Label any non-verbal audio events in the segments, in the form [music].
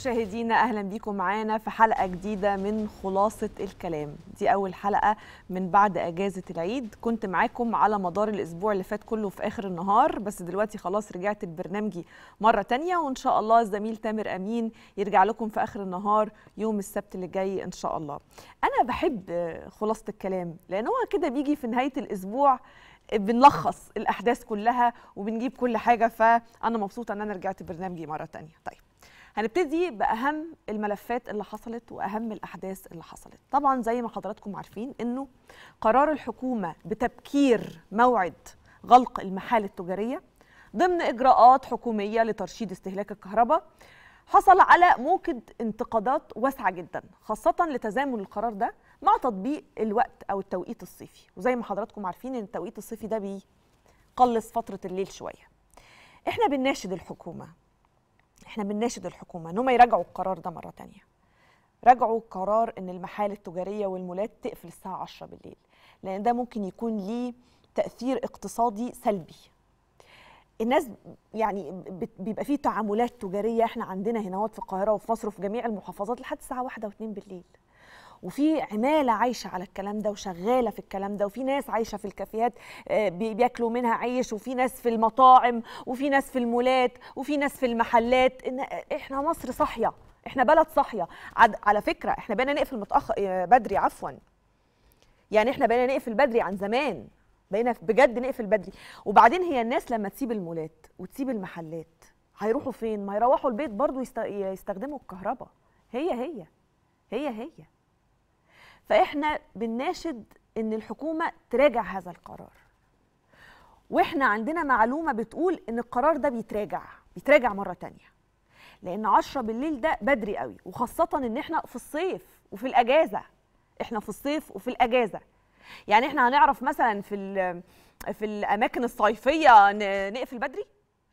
مشاهدينا أهلا بيكم معانا في حلقة جديدة من خلاصة الكلام. دي أول حلقة من بعد أجازة العيد. كنت معاكم على مدار الأسبوع اللي فات كله في آخر النهار بس دلوقتي خلاص رجعت لبرنامجي مرة تانية وإن شاء الله الزميل تامر أمين يرجع لكم في آخر النهار يوم السبت اللي جاي إن شاء الله. أنا بحب خلاصة الكلام لأن هو كده بيجي في نهاية الأسبوع بنلخص الأحداث كلها وبنجيب كل حاجة فأنا مبسوطة إن أنا رجعت برنامجي مرة تانية. طيب. هنبتدي بأهم الملفات اللي حصلت وأهم الأحداث اللي حصلت. طبعا زي ما حضراتكم عارفين إنه قرار الحكومة بتبكير موعد غلق المحال التجارية ضمن إجراءات حكومية لترشيد استهلاك الكهرباء حصل على موجة انتقادات واسعة جدا خاصة لتزامن القرار ده مع تطبيق الوقت أو التوقيت الصيفي. وزي ما حضراتكم عارفين إن التوقيت الصيفي ده بيقلص فترة الليل شوية. إحنا بنناشد الحكومة إحنا بنناشد الحكومة إنهم يراجعوا القرار ده مرة تانية. راجعوا قرار إن المحال التجارية والمولات تقفل الساعة 10 بالليل لأن ده ممكن يكون ليه تأثير اقتصادي سلبي. الناس يعني بيبقى فيه تعاملات تجارية إحنا عندنا هنا في القاهرة وفي مصر وفي جميع المحافظات لحد الساعة واحدة و2 بالليل. وفي عمالة عايشة على الكلام ده وشغالة في الكلام ده وفي ناس عايشة في الكافيهات بياكلوا منها عيش وفي ناس في المطاعم وفي ناس في المولات وفي ناس في المحلات. إن إحنا مصر صاحية إحنا بلد صاحية. على فكرة إحنا بقينا نقفل متاخر بدري عفوا. يعني إحنا بقينا نقفل بدري عن زمان. بقينا بجد نقفل بدري. وبعدين هي الناس لما تسيب المولات وتسيب المحلات هيروحوا فين؟ ما يروحوا البيت برضو يستخدموا الكهرباء. هي هي. هي هي. فاحنا بنناشد إن الحكومة تراجع هذا القرار. وإحنا عندنا معلومة بتقول إن القرار ده بيتراجع بيتراجع مرة تانية. لأن 10 بالليل ده بدري قوي وخاصة إن إحنا في الصيف وفي الأجازة. إحنا في الصيف وفي الأجازة. يعني إحنا هنعرف مثلا في في الأماكن الصيفية نقفل بدري؟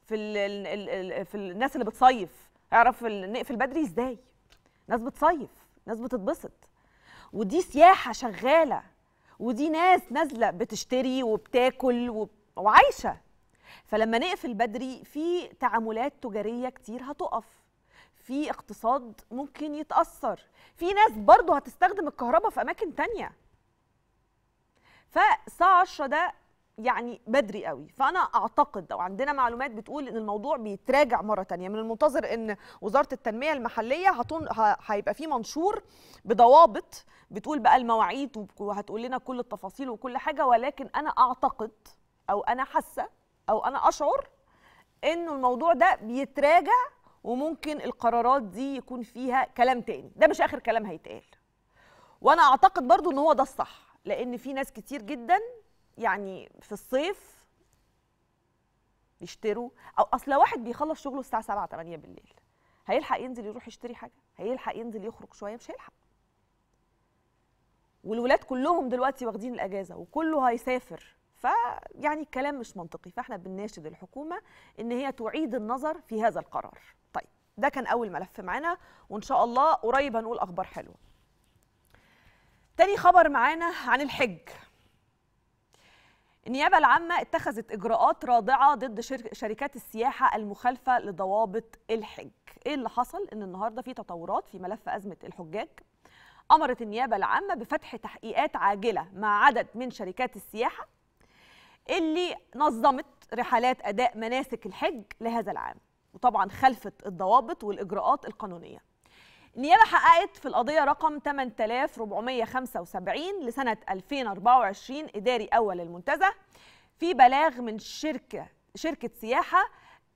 في ال في الناس اللي بتصيف. اعرف نقفل بدري إزاي؟ ناس بتصيف ناس بتتبسط. ودي سياحة شغالة ودي ناس نازلة بتشتري وبتاكل وعايشة. فلما نقفل بدري في تعاملات تجارية كتير هتقف في اقتصاد ممكن يتأثر في ناس برضه هتستخدم الكهرباء في أماكن تانية. فالساعة 10 ده يعني بدري قوي. فأنا أعتقد أو عندنا معلومات بتقول إن الموضوع بيتراجع مرة تانية. من المنتظر إن وزارة التنمية المحلية هتون هيبقى في منشور بضوابط بتقول بقى المواعيد وهتقول لنا كل التفاصيل وكل حاجة ولكن أنا أعتقد أو أنا حاسة أو أنا أشعر انه الموضوع ده بيتراجع وممكن القرارات دي يكون فيها كلام تاني. ده مش آخر كلام هيتقال. وأنا أعتقد برضو إن هو ده الصح لأن في ناس كتير جدا يعني في الصيف بيشتروا أو أصل واحد بيخلص شغله الساعة 7 8 بالليل هيلحق ينزل يروح يشتري حاجة؟ هيلحق ينزل يخرج شوية؟ مش هيلحق. والولاد كلهم دلوقتي واخدين الأجازة وكله هيسافر فيعني الكلام مش منطقي. فإحنا بنناشد الحكومة إن هي تعيد النظر في هذا القرار. طيب ده كان أول ملف معانا وإن شاء الله قريب هنقول أخبار حلوة. تاني خبر معانا عن الحج. النيابة العامة اتخذت إجراءات رادعة ضد شركات السياحة المخالفة لضوابط الحج. إيه اللي حصل؟ إن النهاردة في تطورات في ملف أزمة الحجاج. أمرت النيابة العامة بفتح تحقيقات عاجلة مع عدد من شركات السياحة اللي نظمت رحلات أداء مناسك الحج لهذا العام. وطبعا خلفت الضوابط والإجراءات القانونية. النيابة حققت في القضية رقم 8475 لسنة 2024 إداري أول المنتزه في بلاغ من شركة شركة سياحة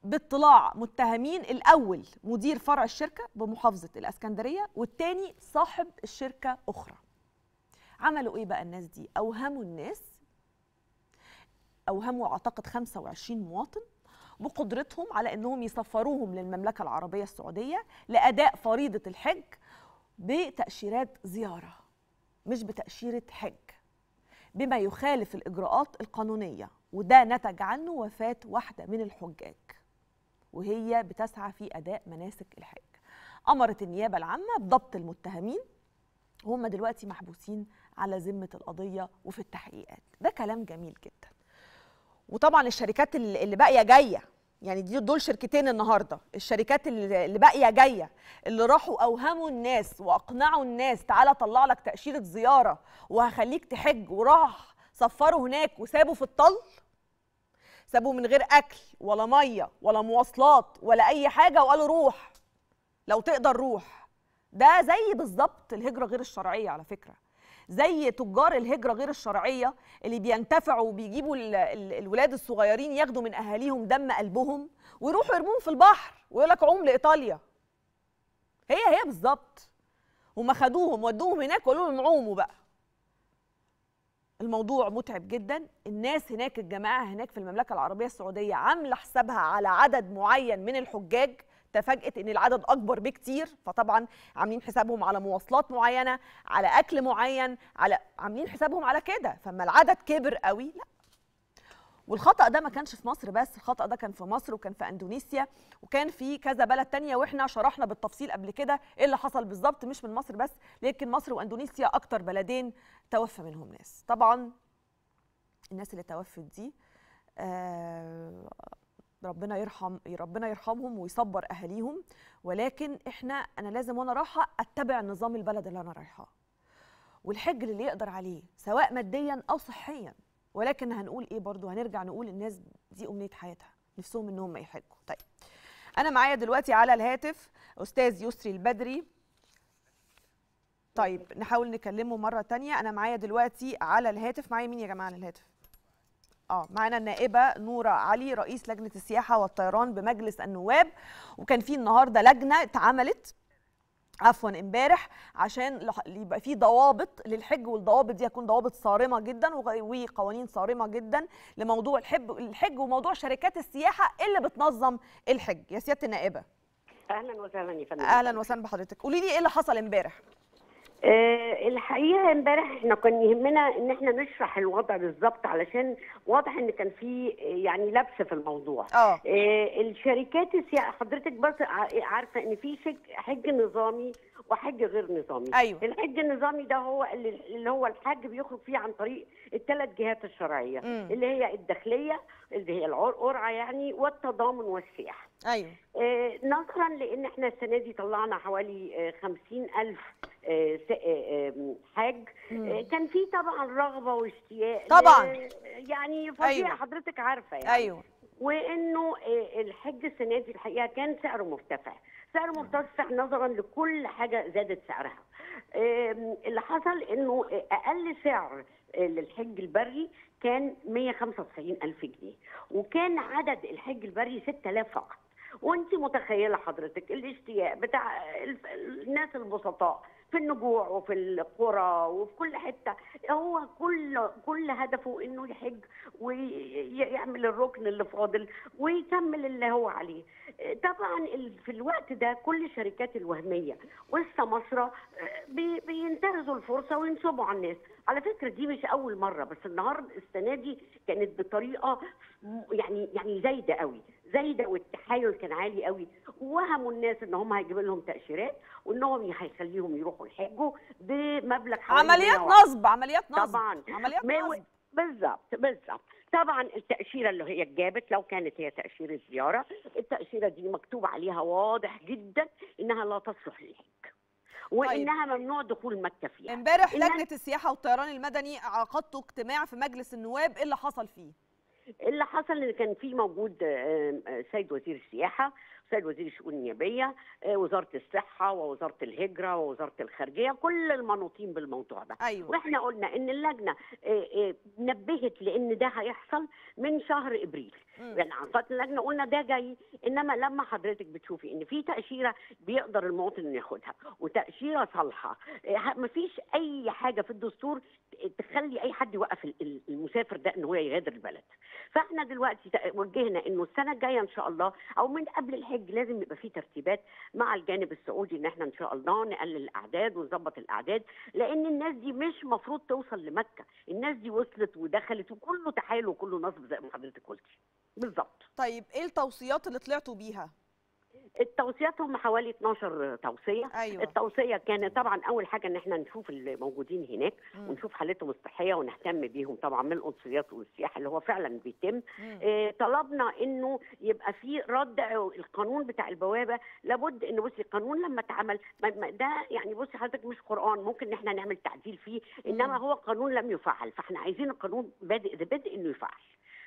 باطلاع متهمين الأول مدير فرع الشركة بمحافظة الأسكندرية والتاني صاحب الشركة أخرى عملوا إيه بقى الناس دي؟ أوهموا الناس أوهموا أعتقد 25 مواطن بقدرتهم على إنهم يسفروهم للمملكة العربية السعودية لأداء فريضة الحج بتأشيرات زيارة مش بتأشيرة حج بما يخالف الإجراءات القانونية وده نتج عنه وفاة واحدة من الحجاج وهي بتسعى في أداء مناسك الحج. أمرت النيابة العامة بضبط المتهمين وهم دلوقتي محبوسين على ذمة القضية وفي التحقيقات. ده كلام جميل جدا. وطبعا الشركات اللي باقية جاية يعني دي دول شركتين النهارده الشركات اللي باقية جاية اللي راحوا أوهموا الناس وأقنعوا الناس تعالى طلع لك تأشيرة زيارة وهخليك تحج وراح سفروا هناك وسابوا في الطل سابوا من غير أكل ولا مية ولا مواصلات ولا أي حاجة وقالوا روح لو تقدر روح. ده زي بالظبط الهجرة غير الشرعية على فكرة. زي تجار الهجرة غير الشرعية اللي بينتفعوا وبيجيبوا ال- ال- الولاد الصغيرين ياخدوا من أهاليهم دم قلبهم ويروحوا يرموهم في البحر ويقول لك عوم لإيطاليا. هي هي بالظبط. هما خدوهم ودوهم هناك وقالوا لهم عوموا بقى. الموضوع متعب جدا. الناس هناك الجماعة هناك في المملكة العربية السعودية عاملة حسابها على عدد معين من الحجاج تفاجئت إن العدد أكبر بكتير فطبعا عاملين حسابهم على مواصلات معينة على أكل معين على عاملين حسابهم على كده. فما العدد كبر قوي لا. والخطأ ده ما كانش في مصر بس الخطأ ده كان في مصر وكان في أندونيسيا وكان في كذا بلد تانية وإحنا شرحنا بالتفصيل قبل كده إيه اللي حصل بالظبط مش من مصر بس لكن مصر وأندونيسيا أكتر بلدين توفى منهم ناس. طبعا الناس اللي توفت دي آه ربنا يرحم ربنا يرحمهم ويصبر أهاليهم. ولكن إحنا أنا لازم وأنا رايحة أتبع نظام البلد اللي أنا رايحاه والحج اللي يقدر عليه سواء ماديا أو صحيا. ولكن هنقول إيه برضو؟ هنرجع نقول الناس دي أمنية حياتها. نفسهم انهم يحجوا. طيب. أنا معايا دلوقتي على الهاتف أستاذ يسري البدري. طيب نحاول نكلمه مرة تانية. أنا معايا دلوقتي على الهاتف. معايا مين يا جماعة على الهاتف؟ آه معانا النائبة نورة علي رئيس لجنة السياحة والطيران بمجلس النواب. وكان في النهارده لجنة اتعملت عفوا امبارح عشان يبقى في ضوابط للحج والضوابط دي هتكون ضوابط صارمة جدا وقوانين صارمة جدا لموضوع الحج الحج وموضوع شركات السياحة اللي بتنظم الحج. يا سيادة النائبة. أهلا وسهلا يا فندم. أهلا وسهلا بحضرتك. قولي لي إيه اللي حصل امبارح؟ آه الحقيقة امبارح إحنا كان يهمنا ان إحنا نشرح الوضع بالظبط علشان واضح ان كان في يعني لبس في الموضوع. آه. آه الشركات حضرتك بس عارفة ان في حج نظامي وحج غير نظامي أيوة. الحج النظامي ده هو اللي, هو الحج بيخرج فيه عن طريق الثلاث جهات الشرعية مم. اللي هي الداخلية اللي هي القرعة يعني والتضامن والسياحة أيوه آه، نظرا لأن إحنا السنة دي طلعنا حوالي خمسين ألف آه، س- آه، آم، حاج. آه، كان في طبعا رغبة واشتياق طبعا. يعني فظيع أيوة. حضرتك عارفة يعني أيوه وإنه آه، الحج السنة دي الحقيقة كان سعره مرتفع سعره مرتفع نظرا لكل حاجة زادت سعرها. اللي حصل إنه أقل سعر للحج البري كان 195 ألف جنيه وكان عدد الحج البري 6000 فقط. وانت متخيلة حضرتك الاشتياق بتاع الف- الناس البسطاء. في النجوع وفي القرى وفي كل حتة. هو كل كل هدفه إنه يحج ويعمل الركن اللي فاضل ويكمل اللي هو عليه. طبعا في الوقت ده كل الشركات الوهمية والسماسره بي- بينتهزوا الفرصة وينصبوا على الناس. على فكرة دي مش أول مرة بس النهارده السنة دي كانت بطريقة يعني يعني زايدة قوي. زايدة والتحايل كان عالي قوي ووهموا الناس إن هم هيجيب لهم تأشيرات وإنهم هيخليهم يروحوا يحجوا بمبلغ عمليات 101. نصب عمليات نصب طبعا. عمليات نصب. بالظبط بالظبط. طبعا التأشيرة اللي هي اتجابت لو كانت هي تأشيرة زيارة التأشيرة دي مكتوب عليها واضح جدا إنها لا تصلح للحج وإنها ممنوع دخول مكة فيها. امبارح لجنة السياحة والطيران المدني عقدتوا اجتماع في مجلس النواب إيه اللي حصل فيه؟ اللي حصل إن كان في موجود آه، سيد وزير السياحة سيد وزير الشؤون النيابية آه، وزارة الصحة ووزارة الهجرة ووزارة الخارجية كل المنوطين بالموضوع ده. أيوه. وإحنا قلنا إن اللجنة آه، آه، نبهت لإن ده هيحصل من شهر إبريل. يعني عقدت اللجنة قلنا ده جاي إنما لما حضرتك بتشوفي إن في تأشيرة بيقدر المواطن إنه ياخدها وتأشيرة صالحة مفيش أي حاجة في الدستور تخلي أي حد يوقف ال- ال- المسافر ده إن هو يغادر البلد. فإحنا دلوقتي وجهنا إنه السنة الجاية إن شاء الله أو من قبل الحج لازم يبقى في ترتيبات مع الجانب السعودي إن إحنا إن شاء الله نقلل الأعداد ونظبط الأعداد لأن الناس دي مش مفروض توصل لمكة. الناس دي وصلت ودخلت وكله تحايل وكله نصب زي ما حضرتك قلتي بالظبط. طيب إيه التوصيات اللي طلعتوا بيها؟ التوصيات هم حوالي 12 توصية أيوه التوصية كانت طبعا أول حاجة إن إحنا نشوف الموجودين هناك مم. ونشوف حالتهم الصحية ونهتم بيهم طبعا من القنصليات والسياحه اللي هو فعلا بيتم. آه، طلبنا إنه يبقى في رد القانون بتاع البوابة لابد إن بصي القانون لما اتعمل ده يعني بصي حضرتك مش قرآن ممكن إن إحنا نعمل تعديل فيه إنما مم. هو قانون لم يفعل فإحنا عايزين القانون بادئ ده بادئ إنه يفعل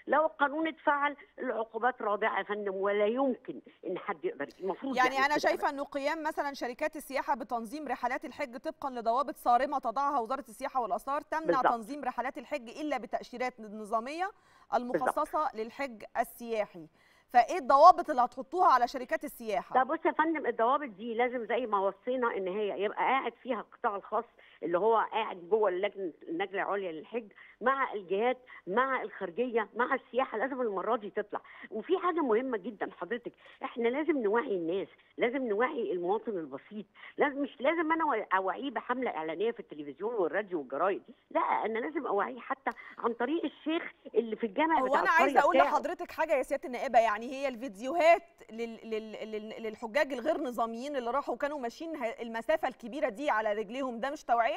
لو القانون اتفعل العقوبات رادعه يا فندم ولا يمكن إن حد يقدر المفروض يعني أنا كده شايفة انه قيام مثلا شركات السياحة بتنظيم رحلات الحج طبقا لضوابط صارمة تضعها وزارة السياحة والآثار تمنع بالظبط. تنظيم رحلات الحج إلا بتأشيرات نظامية المخصصة للحج السياحي. فإيه الضوابط اللي هتحطوها على شركات السياحة؟ ده بص يا فندم الضوابط دي لازم زي ما وصينا إن هي يبقى قاعد فيها القطاع الخاص اللي هو قاعد جوه اللجنه اللجنة العليا للحج مع الجهات مع الخارجية مع السياحة لازم المرة دي تطلع. وفي حاجة مهمة جدا حضرتك إحنا لازم نوعي الناس لازم نوعي المواطن البسيط. لازم مش لازم أنا أوعيه بحملة إعلانية في التلفزيون والراديو والجرايد. لا أنا لازم أوعيه حتى عن طريق الشيخ اللي في الجامع هو بتاع أنا عايزة أقول. لحضرتك حاجة يا سيادة النائبة يعني هي الفيديوهات لل... لل... لل... للحجاج الغير نظاميين اللي راحوا كانوا ماشيين المسافة الكبيرة دي على رجليهم ده مش توعية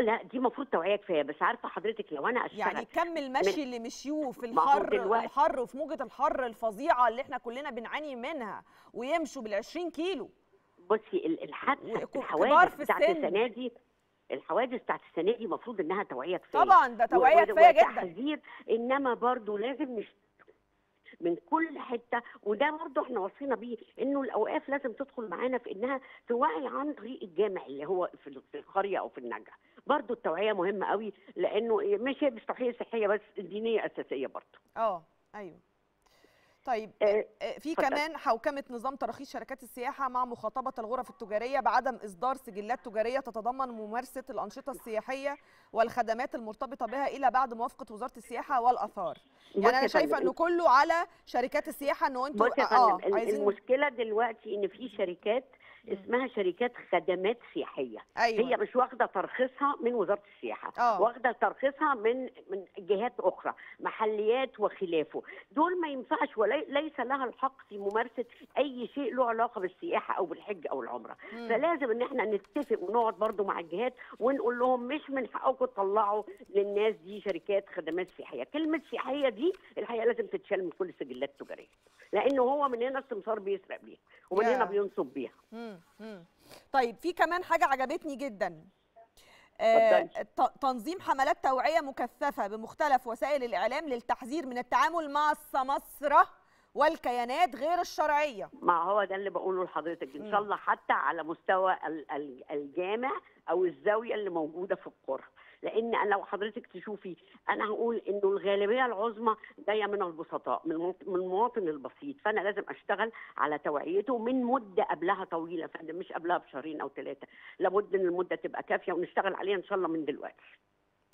لا دي المفروض توعية كفاية بس عارفة حضرتك لو أنا اشتغل يعني كم المشي اللي مشيوه في الحر الحر وفي موجة الحر الفظيعة اللي إحنا كلنا بنعاني منها ويمشوا بال20 كيلو. بصي ال- الحادثه الحوادث بتاعت السن. السنة دي الحوادث بتاعت السنة دي المفروض إنها توعية كفاية. طبعا ده توعية كفاية جدا. وتحذير إنما برضو لازم نش من كل حتة وده برضو إحنا وصينا بيه إنه الأوقاف لازم تدخل معانا في إنها توعي عن طريق الجامع اللي هو في القرية أو في النجع برضو التوعية مهمة قوي لأنه مش هي مش توعية صحية بس الدينية أساسية برضو. آه أيوه. طيب آه، آه، في اتفضل. كمان حوكمة نظام تراخيص شركات السياحة مع مخاطبة الغرف التجارية بعدم إصدار سجلات تجارية تتضمن ممارسة الأنشطة السياحية والخدمات المرتبطة بها الا بعد موافقة وزارة السياحة والآثار. يعني أنا شايفة إنه كله على شركات السياحة إنه أنتوا آه عايزين المشكلة دلوقتي إن في شركات اسمها شركات خدمات سياحية أيوه هي مش واخدة ترخيصها من وزارة السياحة آه. واخدة ترخيصها من من جهات أخرى محليات وخلافه دول ما ينفعش وليس لها الحق في ممارسة أي شيء له علاقة بالسياحة أو بالحج أو العمرة مم. فلازم إن إحنا نتفق ونقعد برضو مع الجهات ونقول لهم مش من حقكم تطلعوا للناس دي شركات خدمات سياحية كلمة سياحية دي الحقيقة لازم تتشال من كل السجلات التجارية لأنه هو من هنا السمسار بيسرق بيها ومن يا. هنا بينصب بيها مم. مم. طيب في كمان حاجة عجبتني جدا. آه، تنظيم حملات توعية مكثفة بمختلف وسائل الإعلام للتحذير من التعامل مع السماسره والكيانات غير الشرعية. ما هو ده اللي بقوله لحضرتك. إن شاء الله حتى على مستوى ال- ال- الجامع أو الزاوية اللي موجودة في القرى. لأن لو حضرتك تشوفي أنا هقول انه الغالبيه العظمى جاية من البسطاء من المواط- من المواطن البسيط فانا لازم اشتغل على توعيته من مده قبلها طويله فندم مش قبلها بشهرين أو ثلاثة لابد ان المده تبقى كافيه ونشتغل عليها ان شاء الله من دلوقتي.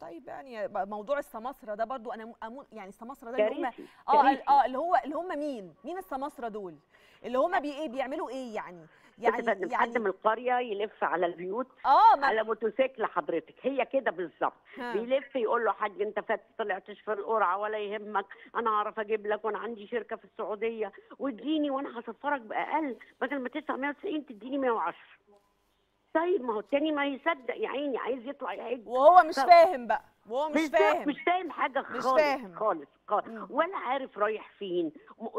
طيب يعني موضوع السماسرة ده برضو أنا أمون يعني السماسرة ده اللي هم آه. آه اللي هو اللي هم مين؟ مين السماسرة دول؟ اللي هم بي إيه بيعملوا إيه يعني؟ يعني يعني من القرية يلف على البيوت آه ما على موتوسيكل حضرتك. هي كده بالظبط. بيلف يقول له حاج أنت فات طلعتش في القرعة؟ ولا يهمك. أنا أعرف أجيب لك وأنا عندي شركة في السعودية. واديني وأنا هسفرك بأقل. بدل ما تدفع 190 تديني 110 طيب ما هو التاني ما يصدق يا عيني عايز يطلع يحج وهو مش طب- فاهم بقى وهو مش فاهم مش فاهم حاجة مش خالص فاهم. خالص, خالص. مم. ولا عارف رايح فين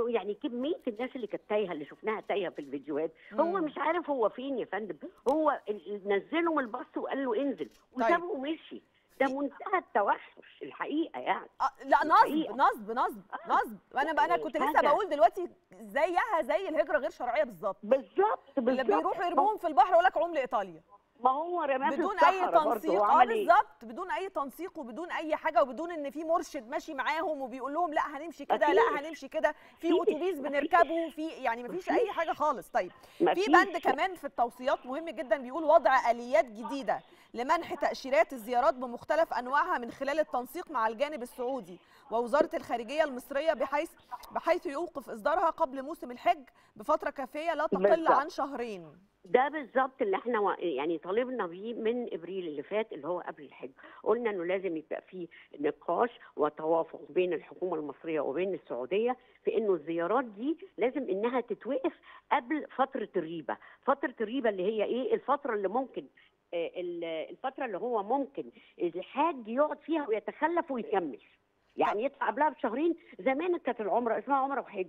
يعني كمية الناس اللي كانت تايهة اللي شفناها تايهة في الفيديوهات هو مم. مش عارف هو فين يا فندم هو نزله من الباص وقال له انزل وسابه ومشي ده منتهى التوحش الحقيقة يعني. آه لا نصب. نصب نصب نصب. أنا بقى أنا كنت لسه. بقول دلوقتي زيها زي الهجرة غير شرعية بالظبط. بالظبط اللي بيروحوا يرموهم في البحر يقول لك عم لإيطاليا. ما هو رماه بدون أي تنسيق آه إيه؟ بالظبط بدون أي تنسيق وبدون أي حاجة وبدون إن في مرشد ماشي معاهم وبيقول لهم لأ هنمشي كده لأ. هنمشي كده في. أتوبيس بنركبه في يعني مفيش أي حاجة خالص طيب في. بند كمان في التوصيات مهم جدا بيقول وضع آليات جديدة لمنح تأشيرات الزيارات بمختلف أنواعها من خلال التنسيق مع الجانب السعودي ووزارة الخارجية المصرية بحيث بحيث يوقف إصدارها قبل موسم الحج بفترة كافية لا تقل. عن شهرين ده بالظبط اللي إحنا يعني طالبنا بيه من إبريل اللي فات اللي هو قبل الحج. قلنا إنه لازم يبقى فيه نقاش وتوافق بين الحكومة المصرية وبين السعودية في إنه الزيارات دي لازم إنها تتوقف قبل فترة الريبة. فترة الريبة اللي هي إيه؟ الفترة اللي ممكن آه، ال- الفترة اللي هو ممكن الحاج يقعد فيها ويتخلف ويكمل. يعني يدفع قبلها بشهرين. زمان كانت العمرة اسمها عمرة وحج.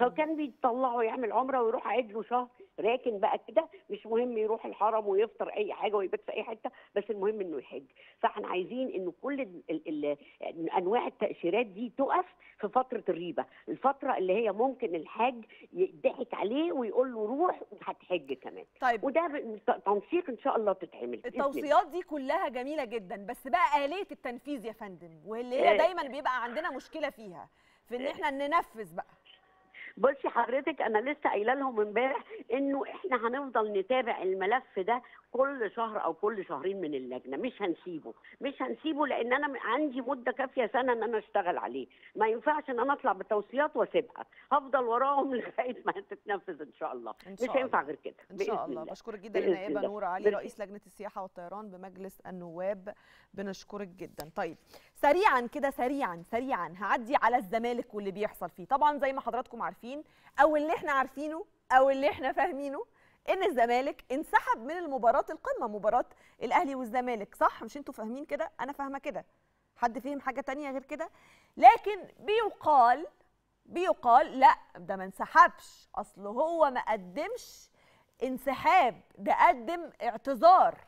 فكان بيطلعه يعمل عمرة ويروح قاعد له شهر. راكن بقى كده مش مهم يروح الحرم ويفطر أي حاجة ويبات في أي حتة بس المهم إنه يحج. فإحنا عايزين إنه كل ال ال ال أنواع التأشيرات دي تقف في فترة الريبة. الفترة اللي هي ممكن الحاج يضحك عليه ويقول له روح وهتحج كمان. طيب. وده تنسيق إن شاء الله تتعمل. التوصيات دي كلها جميلة جدا بس بقى آلية التنفيذ يا فندم واللي هي آه. دايما بيبقى عندنا مشكلة فيها في إن إحنا ننفذ بقى. بصي حضرتك أنا لسه قايلة لهم امبارح إنه إحنا هنفضل نتابع الملف ده كل شهر أو كل شهرين من اللجنة مش هنسيبه مش هنسيبه لأن أنا عندي مدة كافية سنة إن أنا أشتغل عليه. ما ينفعش إن أنا أطلع بتوصيات وأسيبها. هفضل وراهم [laughs] لغاية ما تتنفذ إن شاء الله. إن مش شاء هينفع الله. غير كده إن شاء الله. بشكرك جدا النائبه. نور علي. رئيس لجنة السياحة والطيران بمجلس النواب. بنشكرك جدا. طيب سريعا كده سريعا سريعا هعدي على الزمالك واللي بيحصل فيه. طبعا زي ما حضراتكم عارفين أو اللي إحنا عارفينه أو اللي إحنا فاهمينه إن الزمالك انسحب من المباراة القمة مباراة الأهلي والزمالك. صح؟ مش أنتوا فاهمين كده؟ أنا فاهمة كده. حد فهم حاجة تانية غير كده؟ لكن بيقال بيقال لا ده ما انسحبش. أصل هو ما قدمش انسحاب ده قدم اعتذار.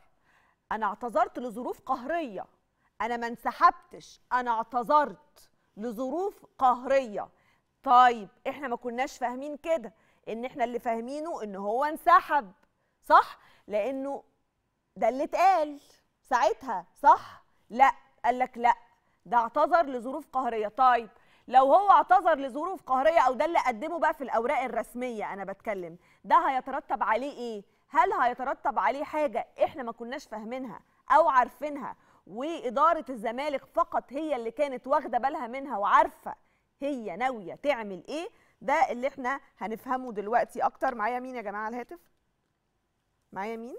أنا اعتذرت لظروف قهرية. أنا ما انسحبتش أنا اعتذرت لظروف قهرية. طيب إحنا ما كناش فاهمين كده. إن إحنا اللي فاهمينه إن هو انسحب صح؟ لأنه ده اللي اتقال ساعتها صح؟ لا قال لك لا ده اعتذر لظروف قهرية. طيب لو هو اعتذر لظروف قهرية أو ده اللي قدمه بقى في الأوراق الرسمية أنا بتكلم ده هيترتب عليه إيه؟ هل هيترتب عليه حاجة إحنا ما كناش فاهمينها أو عارفينها؟ وإدارة الزمالك فقط هي اللي كانت واخدة بالها منها وعارفة هي ناوية تعمل إيه؟ ده اللي إحنا هنفهمه دلوقتي أكتر. معايا مين يا جماعة على الهاتف؟ معايا مين؟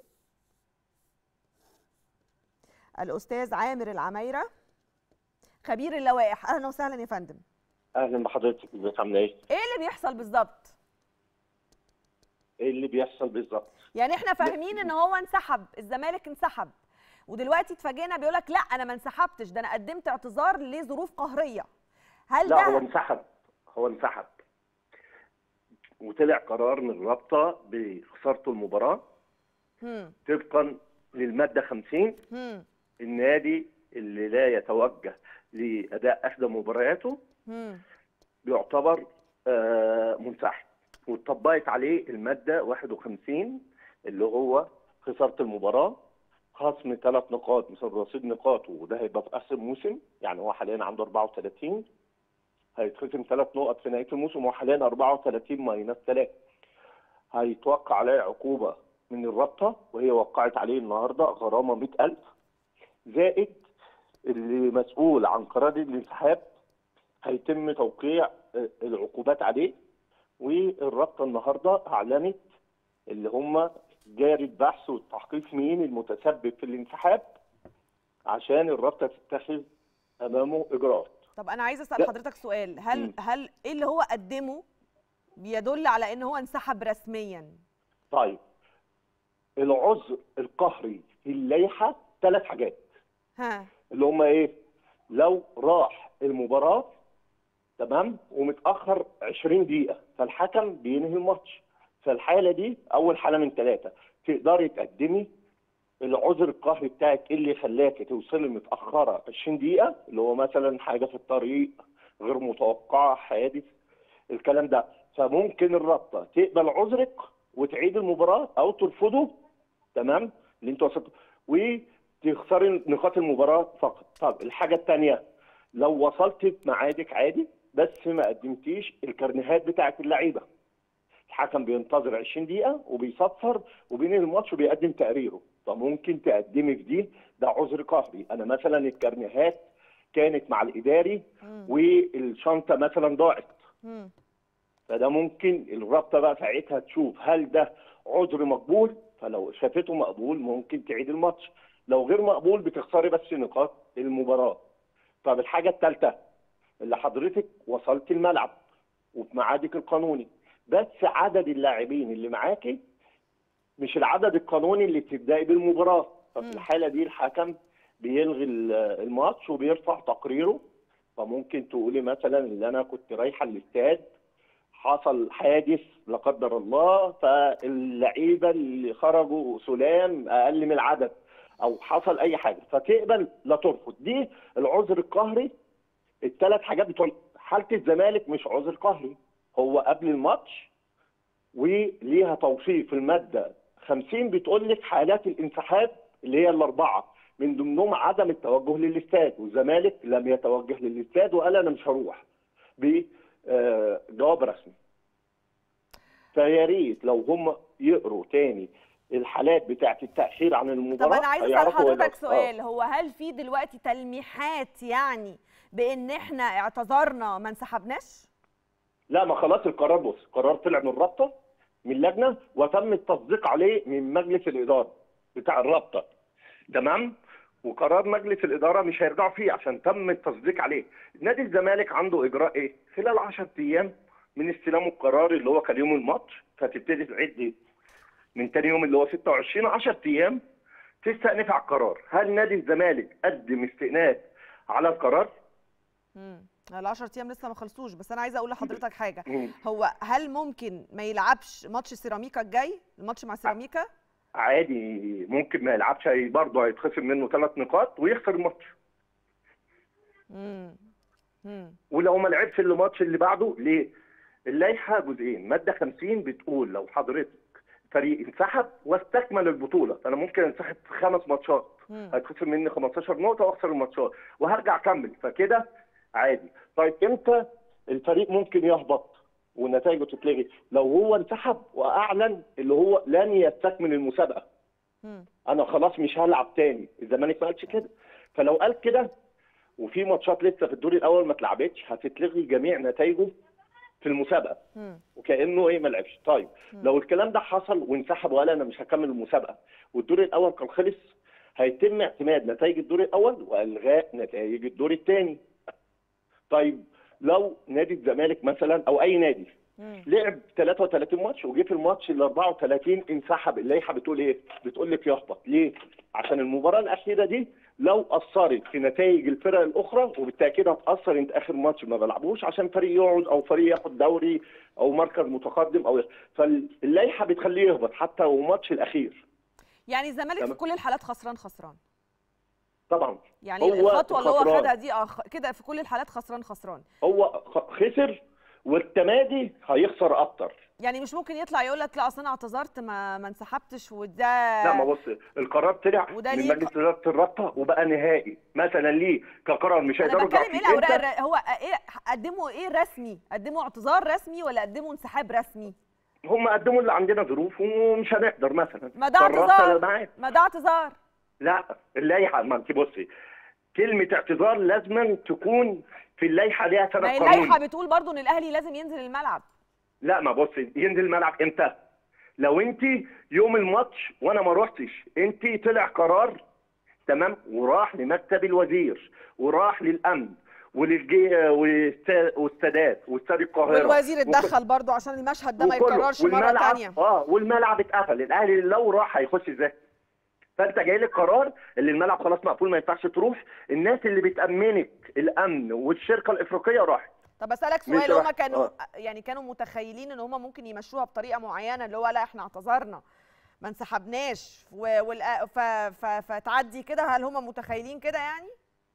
الأستاذ عامر العمايره خبير اللوائح. أهلا وسهلا يا فندم. أهلا بحضرتك. ازيك؟ عاملة إيه؟ إيه اللي بيحصل بالظبط؟ إيه اللي بيحصل بالظبط؟ يعني إحنا فاهمين إن هو انسحب. الزمالك انسحب. ودلوقتي اتفاجئنا بيقول لك لا أنا ما انسحبتش. ده أنا قدمت اعتذار لظروف قهرية. هل لا هو ده انسحب. هو انسحب. وطلع قرار من الرابطه بخسارته المباراة. طبقا للمادة 50 هم. النادي اللي لا يتوجه لأداء إحدى مبارياته بيعتبر آه، منسحب. واتطبقت عليه المادة 51 اللي هو خسارة المباراة. خصم ثلاث نقاط مثل رصيد نقاطه وده هيبقى في آخر موسم يعني هو حاليا عنده 34 هيتخصم ثلاث نقط في نهاية الموسم وهو حاليا 34 ماينس 3 هيتوقع عليه عقوبة من الرابطة وهي وقعت عليه النهارده غرامة 100000 زائد اللي مسؤول عن قرار الانسحاب هيتم توقيع العقوبات عليه. والرابطة النهارده أعلنت اللي هم جاري البحث والتحقيق مين المتسبب في الانسحاب عشان الرابطة تتخذ أمامه اجراءات. طب أنا عايزة أسأل. حضرتك سؤال. هل. هل إيه اللي هو قدمه بيدل على إن هو انسحب رسميا؟ طيب. العذر القهري في اللائحة ثلاث حاجات. ها. اللي هم إيه؟ لو راح المباراة تمام؟ ومتأخر 20 دقيقة فالحكم بينهي الماتش. فالحالة دي أول حالة من ثلاثة تقدري تقدمي العذر القهري بتاعك إيه اللي خلاك توصلي متأخرة 20 دقيقة؟ اللي هو مثلا حاجة في الطريق غير متوقعة حادث الكلام ده. فممكن الرابطة تقبل عذرك وتعيد المباراة أو ترفضه تمام؟ اللي انت وصلت وتخسري نقاط المباراة فقط. طب الحاجة الثانية لو وصلت بميعادك عادي بس ما قدمتيش الكرنيهات بتاعت اللعيبة. الحكم بينتظر 20 دقيقة وبيصفر وبينهي الماتش وبيقدم تقريره. فممكن تقدمي في دي ده عذر قهري. أنا مثلا الكرنيهات كانت مع الإداري مم. والشنطة مثلا ضاعت. مم. فده ممكن الرابطة بقى ساعتها تشوف هل ده عذر مقبول. فلو شافته مقبول ممكن تعيد الماتش. لو غير مقبول بتخسري بس نقاط المباراة. طب الحاجة الثالثه اللي حضرتك وصلت الملعب وفي ميعادك القانوني. بس عدد اللاعبين اللي معاكي مش العدد القانوني اللي بتبدأي بالمباراه ففي. الحالة دي الحكم بيلغي ال- الماتش وبيرفع تقريره. فممكن تقولي مثلا ان أنا كنت رايحة الاستاد حصل حادث لا قدر الله فاللعيبة اللي خرجوا سلام أقل من العدد أو حصل أي حاجة فتقبل لا ترفض. دي العذر القهري. الثلاث حاجات بتوع حالة الزمالك مش عذر قهري. هو قبل الماتش وليها توصيف المادة 50 بتقول لك حالات الانسحاب اللي هي الأربعة من ضمنهم عدم التوجه للاستاد والزمالك لم يتوجه للاستاد وقال أنا مش هروح بجواب رسمي. فيا ريت لو هم يقروا تاني الحالات بتاعت التأخير عن المباراة طب أنا عايزة أسأل حضرتك سؤال هو هل في دلوقتي تلميحات يعني بإن إحنا اعتذرنا ما انسحبناش؟ لا ما خلاص القرار بص القرار طلع من الرابطة من لجنة وتم التصديق عليه من مجلس الإدارة بتاع الرابطة. تمام؟ وقرار مجلس الإدارة مش هيرجعوا فيه عشان تم التصديق عليه. نادي الزمالك عنده إجراء إيه؟ خلال 10 أيام من استلام القرار اللي هو كان يوم الماتش فتبتدي تعد من ثاني يوم اللي هو 26 10 أيام تستأنف على القرار. هل نادي الزمالك قدم استئناف على القرار؟ امم ال10 أيام لسه ما خلصوش بس أنا عايزة أقول [laughs] لحضرتك حاجة. هو هل ممكن ما يلعبش ماتش سيراميكا الجاي؟ الماتش مع سيراميكا؟ عادي ممكن ما يلعبش برضه هيتخصم منه ثلاث نقاط ويخسر الماتش. ولو ما لعبش الماتش اللي بعده ليه؟ اللائحة جزئين. مادة 50 بتقول لو حضرتك فريق انسحب واستكمل البطولة. فانا ممكن انسحب في خمس ماتشات. هيتخصم مني 15 نقطة وأخسر الماتشات. وهرجع أكمل. فكده عادي. طيب إمتى الفريق ممكن يهبط ونتائجه تتلغي؟ لو هو انسحب وأعلن اللي هو لن يستكمل المسابقة. أنا خلاص مش هلعب تاني. الزمالك ما قالش كده. فلو قال كده وفي ماتشات لسه في الدور الأول ما اتلعبتش هتتلغي جميع نتائجه في المسابقة. وكأنه إيه ما لعبش. طيب لو الكلام ده حصل وانسحب وقال أنا مش هكمل المسابقة والدور الأول كان خلص هيتم اعتماد نتائج الدور الأول وإلغاء نتائج الدور الثاني طيب لو نادي الزمالك مثلا أو أي نادي لعب 33 ماتش وجه في الماتش ال 34 انسحب اللائحة بتقول إيه؟ بتقول لك يهبط ليه؟ عشان المباراة الأخيرة دي لو أثرت في نتائج الفرق الأخرى وبالتأكيد هتأثر أنت آخر ماتش ما بلعبوش عشان فريق يقعد أو فريق ياخد دوري أو مركز متقدم أو فاللائحة بتخليه يهبط حتى الماتش الأخير يعني الزمالك في. كل الحالات خسران خسران طبعا. يعني هو الخطوة اللي هو. خدها دي آه، خ- كده في كل الحالات خسران خسران. هو خسر والتمادي هيخسر أكتر. يعني مش ممكن يطلع يقول لك لا أصل أنا اعتذرت ما ما انسحبتش وده لا ما بص القرار طلع من مجلس اداره الرابطة وبقى نهائي. مثلا ليه؟ كقرار مش أنا هيقدروا بتكلم إيه. الاوراق الر- هو إيه قدموا إيه رسمي؟ قدموا اعتذار رسمي ولا قدموا انسحاب رسمي؟ هم قدموا اللي عندنا ظروف ومش هنقدر مثلا. ما ده اعتذار. ما ده اعتذار. لا اللائحة ما انت بصي كلمة اعتذار لازما تكون في اللائحة ليها سبب قانوني. اللائحة بتقول برضو إن الأهلي لازم ينزل الملعب. لا ما بصي ينزل الملعب إمتى؟ لو انت يوم الماتش وأنا ما روحتش انت طلع قرار تمام وراح لمكتب الوزير وراح للأمن وللجي والسادات واستاد القاهرة والوزير اتدخل برضو عشان المشهد ده ما. يتكررش مرة والملعب- تانية. آه والملعب اتقفل. الأهلي لو راح هيخش إزاي؟ فانت جاي لك قرار اللي الملعب خلاص مقفول ما ينفعش تروح. الناس اللي بتأمنك الأمن والشركة الإفريقية راحت. طب أسألك سؤال هما كانوا آه. يعني كانوا متخيلين إن هما ممكن يمشوها بطريقة معينة اللي هو لا إحنا اعتذرنا ما انسحبناش. فتعدي كده هل هما متخيلين كده يعني؟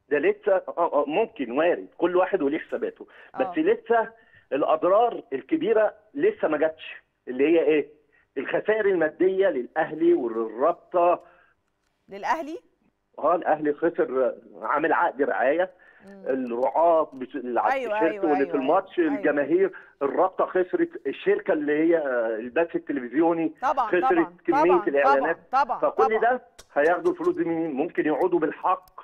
ده لسه آه آه ممكن وارد. كل واحد وليه حساباته. آه. بس لسه الأضرار الكبيرة لسه ما جاتش. اللي هي إيه؟ الخسائر المادية للأهلي وللرابطة للأهلي آه الأهلي خسر عامل عقد رعاية. الرعاة اللي على أيوة، التيشيرت أيوة، واللي أيوة، في الماتش أيوة. الجماهير الرابطة خسرت الشركة اللي هي البث التلفزيوني طبعا خسرت طبعا كمية طبعا الإعلانات. طبعا طبعا فكل طبعا. ده هياخدوا الفلوس دي منين ممكن يعودوا بالحق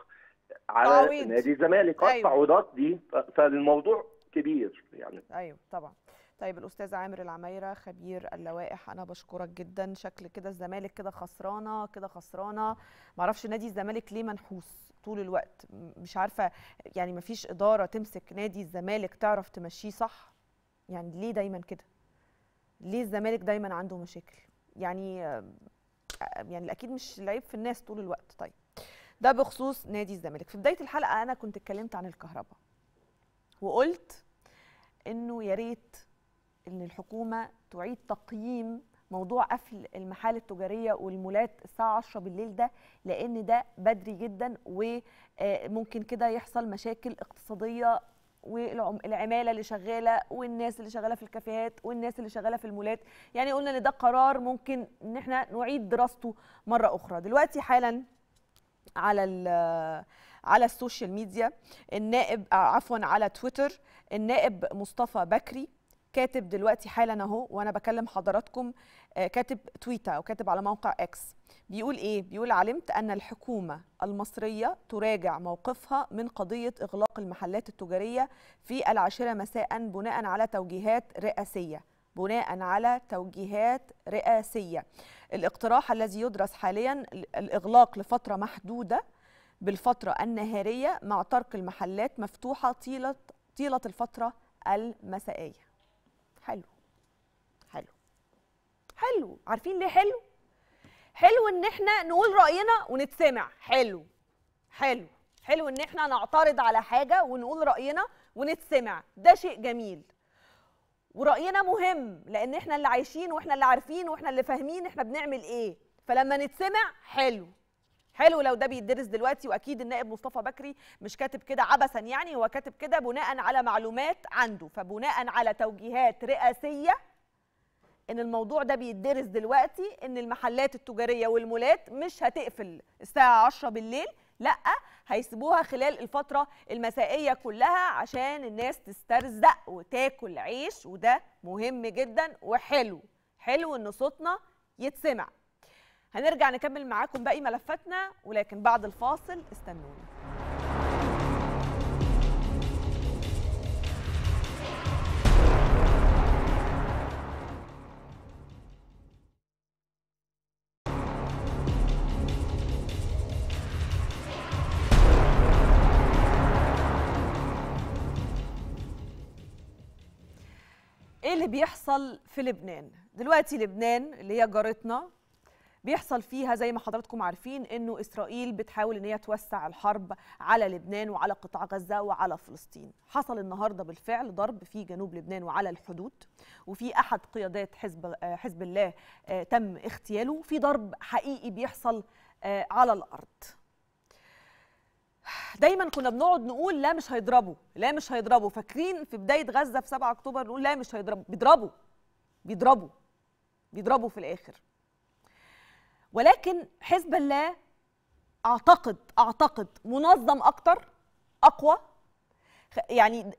على. نادي الزمالك أيوة. التعويضات دي فالموضوع كبير يعني أيوه طبعا طيب الأستاذ عامر العمايره خبير اللوائح أنا بشكرك جدا. شكل كده الزمالك كده خسرانة كده خسرانة. معرفش نادي الزمالك ليه منحوس طول الوقت. مش عارفة يعني مفيش إدارة تمسك نادي الزمالك تعرف تمشيه صح؟ يعني ليه دايما كده؟ ليه الزمالك دايما عنده مشاكل؟ يعني آه، يعني أكيد مش العيب في الناس طول الوقت. طيب ده بخصوص نادي الزمالك. في بداية الحلقة أنا كنت اتكلمت عن الكهرباء وقلت إنه يا ريت إن الحكومة تعيد تقييم موضوع قفل المحال التجارية والمولات الساعة 10 بالليل ده لأن ده بدري جدا وممكن كده يحصل مشاكل اقتصادية والعماله اللي شغالة والناس اللي شغالة في الكافيهات والناس اللي شغالة في المولات. يعني قلنا إن ده قرار ممكن إن إحنا نعيد دراسته مرة أخرى. دلوقتي حالا على على ال social media النائب عفوا على تويتر النائب مصطفى بكري كاتب دلوقتي حالا أهو وأنا بكلم حضراتكم كاتب تويتر أو كاتب على موقع إكس بيقول إيه؟ بيقول علمت أن الحكومة المصرية تراجع موقفها من قضية إغلاق المحلات التجارية في العاشرة مساء بناء على توجيهات رئاسية. بناء على توجيهات رئاسية. الاقتراح الذي يدرس حاليا الإغلاق لفترة محدودة بالفترة النهارية مع ترك المحلات مفتوحة طيله طيلة الفترة المسائية. حلو. حلو. حلو. عارفين ليه حلو؟ حلو إن إحنا نقول رأينا ونتسمع. حلو. حلو. حلو إن إحنا نعترض على حاجة ونقول رأينا ونتسمع. ده شيء جميل. ورأينا مهم لأن إحنا اللي عايشين وإحنا اللي عارفين وإحنا اللي فاهمين إحنا بنعمل إيه. فلما نتسمع حلو. حلو لو ده بيدرس دلوقتي وأكيد النائب مصطفى بكري مش كاتب كده عبثا يعني هو كاتب كده بناء على معلومات عنده فبناء على توجيهات رئاسية إن الموضوع ده بيدرس دلوقتي إن المحلات التجارية والمولات مش هتقفل الساعة 10 بالليل لأ هيسيبوها خلال الفترة المسائية كلها عشان الناس تسترزق وتاكل عيش وده مهم جدا وحلو حلو إن صوتنا يتسمع. هنرجع نكمل معاكم باقي ملفاتنا ولكن بعد الفاصل استنونا إيه اللي بيحصل في لبنان؟ دلوقتي لبنان اللي هي جارتنا بيحصل فيها زي ما حضراتكم عارفين إنه إسرائيل بتحاول إن هي توسع الحرب على لبنان وعلى قطاع غزة وعلى فلسطين. حصل النهارده بالفعل ضرب في جنوب لبنان وعلى الحدود وفي أحد قيادات حزب حزب الله تم اغتياله. في ضرب حقيقي بيحصل على الأرض. دايما كنا بنقعد نقول لا مش هيضربوا لا مش هيضربوا. فاكرين في بداية غزة في 7 أكتوبر نقول لا مش هيضربوا بيضربوا بيضربوا بيضربوا في الآخر. ولكن حزب الله أعتقد أعتقد منظم أكتر أقوى. يعني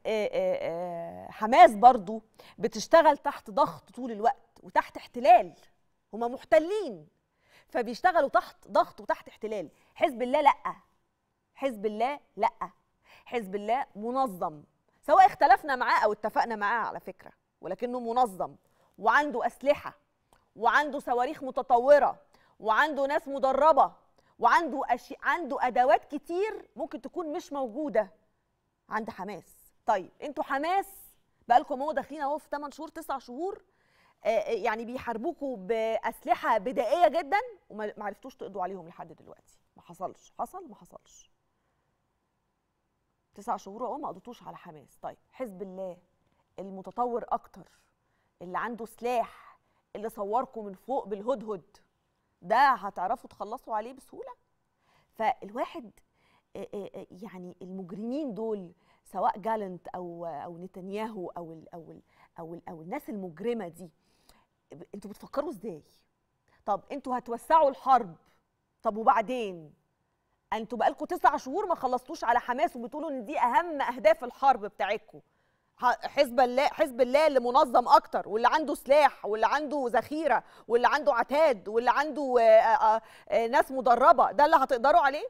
حماس برضو بتشتغل تحت ضغط طول الوقت وتحت احتلال. هما محتلين فبيشتغلوا تحت ضغط وتحت احتلال. حزب الله لأ. حزب الله لأ. حزب الله منظم. سواء اختلفنا معاه أو اتفقنا معاه على فكرة ولكنه منظم وعنده أسلحة وعنده صواريخ متطورة وعنده ناس مدربة وعنده أشي... عنده أدوات كتير ممكن تكون مش موجودة عند حماس. طيب أنتوا حماس بقالكم اهو داخلين اهو في 8 شهور 9 شهور آه يعني بيحاربوكوا بأسلحة بدائية جدا وما عرفتوش تقضوا عليهم لحد دلوقتي. ما حصلش. حصل؟ ما حصلش. تسع شهور اهو ما قضيتوش على حماس. طيب حزب الله المتطور أكتر اللي عنده سلاح اللي صوركم من فوق بالهدهد ده هتعرفوا تخلصوا عليه بسهولة. فالواحد يعني المجرمين دول سواء جالنت أو أو نتنياهو أو ال أو ال أو ال أو الناس المجرمة دي أنتوا بتفكروا إزاي؟ طب أنتوا هتوسعوا الحرب. طب وبعدين؟ أنتوا بقالكم تسع شهور ما خلصتوش على حماس وبتقولوا إن دي أهم أهداف الحرب بتاعتكم. حزب الله حزب الله اللي منظم أكتر واللي عنده سلاح واللي عنده ذخيرة واللي عنده عتاد واللي عنده آآ آآ ناس مدربة. ده اللي هتقدروا عليه؟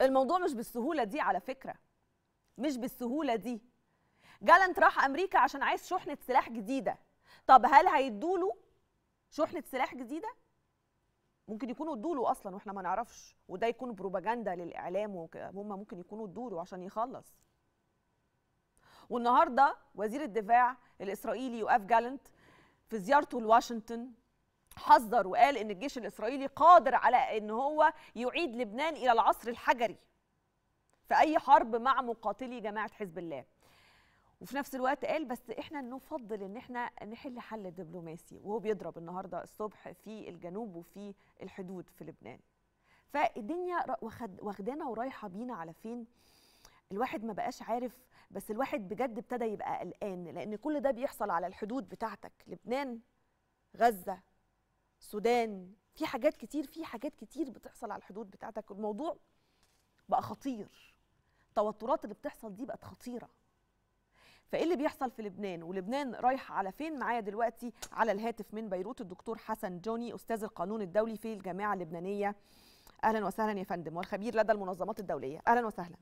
الموضوع مش بالسهولة دي على فكرة. مش بالسهولة دي. جالنت راح أمريكا عشان عايز شحنة سلاح جديدة. طب هل هيدوا له شحنة سلاح جديدة؟ ممكن يكونوا ادوا له أصلا وإحنا ما نعرفش. وده يكون بروباجندا للإعلام وهم ممكن يكونوا ادوا له عشان يخلص. والنهارده وزير الدفاع الإسرائيلي يوقف جالنت في زيارته لواشنطن حذر وقال إن الجيش الإسرائيلي قادر على إن هو يعيد لبنان إلى العصر الحجري في أي حرب مع مقاتلي جماعة حزب الله. وفي نفس الوقت قال بس إحنا نفضل إن إحنا نحل حل دبلوماسي وهو بيضرب النهارده الصبح في الجنوب وفي الحدود في لبنان. فالدنيا واخدانا ورايحة بينا على فين؟ الواحد ما بقاش عارف بس الواحد بجد ابتدى يبقى قلقان لأن كل ده بيحصل على الحدود بتاعتك. لبنان غزة السودان في حاجات كتير في حاجات كتير بتحصل على الحدود بتاعتك. الموضوع بقى خطير. التوترات اللي بتحصل دي بقت خطيرة. فإيه اللي بيحصل في لبنان؟ ولبنان رايحه على فين معايا دلوقتي؟ على الهاتف من بيروت الدكتور حسن جوني أستاذ القانون الدولي في الجامعة اللبنانية. أهلا وسهلا يا فندم. والخبير لدى المنظمات الدولية. أهلا وسهلا.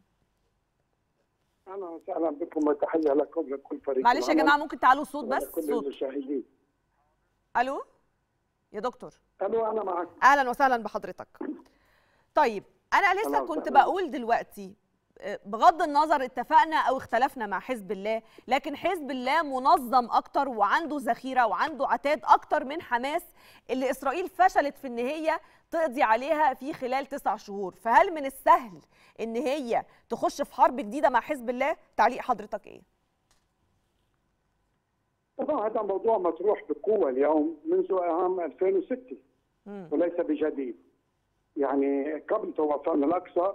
أهلا وسهلا بكم وتحية لكم لكل فريق معلش يا جماعة ممكن تعالوا صوت بس؟ ولكل صوت. المشاهدين. ألو؟ يا دكتور. ألو أنا معك. أهلا وسهلا بحضرتك. طيب أنا لسه كنت. بقول دلوقتي بغض النظر اتفقنا أو اختلفنا مع حزب الله لكن حزب الله منظم أكتر وعنده ذخيرة وعنده عتاد أكتر من حماس اللي إسرائيل فشلت في ان هي تقضي عليها في خلال تسع شهور. فهل من السهل إن هي تخش في حرب جديدة مع حزب الله؟ تعليق حضرتك إيه؟ طبعا هذا موضوع مطروح بقوة اليوم منذ عام 2006 مم. وليس بجديد. يعني قبل طوفان الأقصى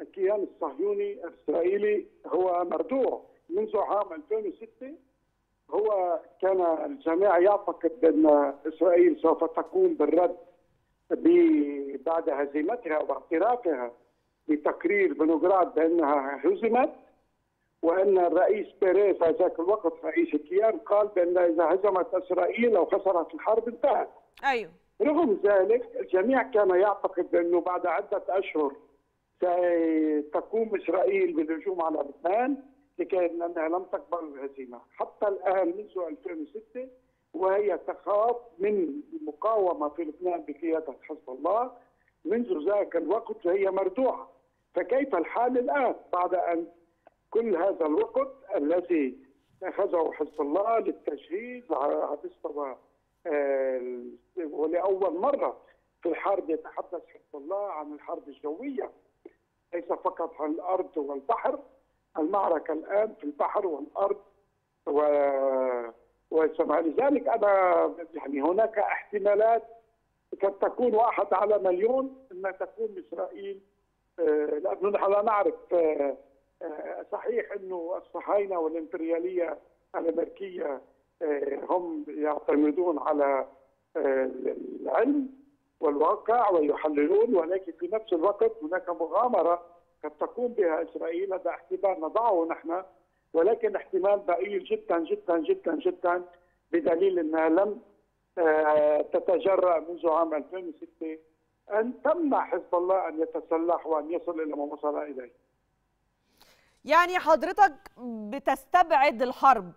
الكيان الصهيوني الإسرائيلي هو مردوع منذ عام 2006 هو كان الجميع يعتقد ان إسرائيل سوف تقوم بالرد بعد هزيمتها واعترافها بتقرير بنوغراد بأنها هزمت وأن الرئيس بيريز في ذاك الوقت رئيس الكيان قال بأن إذا هزمت إسرائيل أو خسرت الحرب انتهت. أيوه. رغم ذلك الجميع كان يعتقد انه بعد عدة أشهر ستقوم إسرائيل بالهجوم على لبنان لكي لانها لم تقبل الهزيمة، حتى الآن منذ 2006 وهي تخاف من المقاومه في لبنان بقيادة حزب الله. منذ ذاك الوقت وهي مردوعة، فكيف الحال الآن بعد أن كل هذا الوقت الذي أخذه حزب الله للتجهيز على مستوى آه، ولأول مرة في الحرب يتحدث حزب الله عن الحرب الجوية؟ ليس فقط عن الأرض والبحر المعركة الآن في البحر والأرض و وسمع. لذلك أنا يعني هناك احتمالات قد تكون واحد على مليون إن تكون إسرائيل آه، لأنه نحن لا نعرف آه، صحيح إنه الصهاينة والإمبريالية الأمريكية آه، هم يعتمدون على العلم. والواقع ويحللون ولكن في نفس الوقت هناك مغامرة قد تقوم بها إسرائيل هذا احتمال نضعه نحن ولكن احتمال ضئيل جدا جدا جدا جدا بدليل أنها لم آه، تتجرأ منذ عام 2006 أن تمنع حزب الله أن يتسلح وأن يصل إلى ما وصل إليه. يعني حضرتك بتستبعد الحرب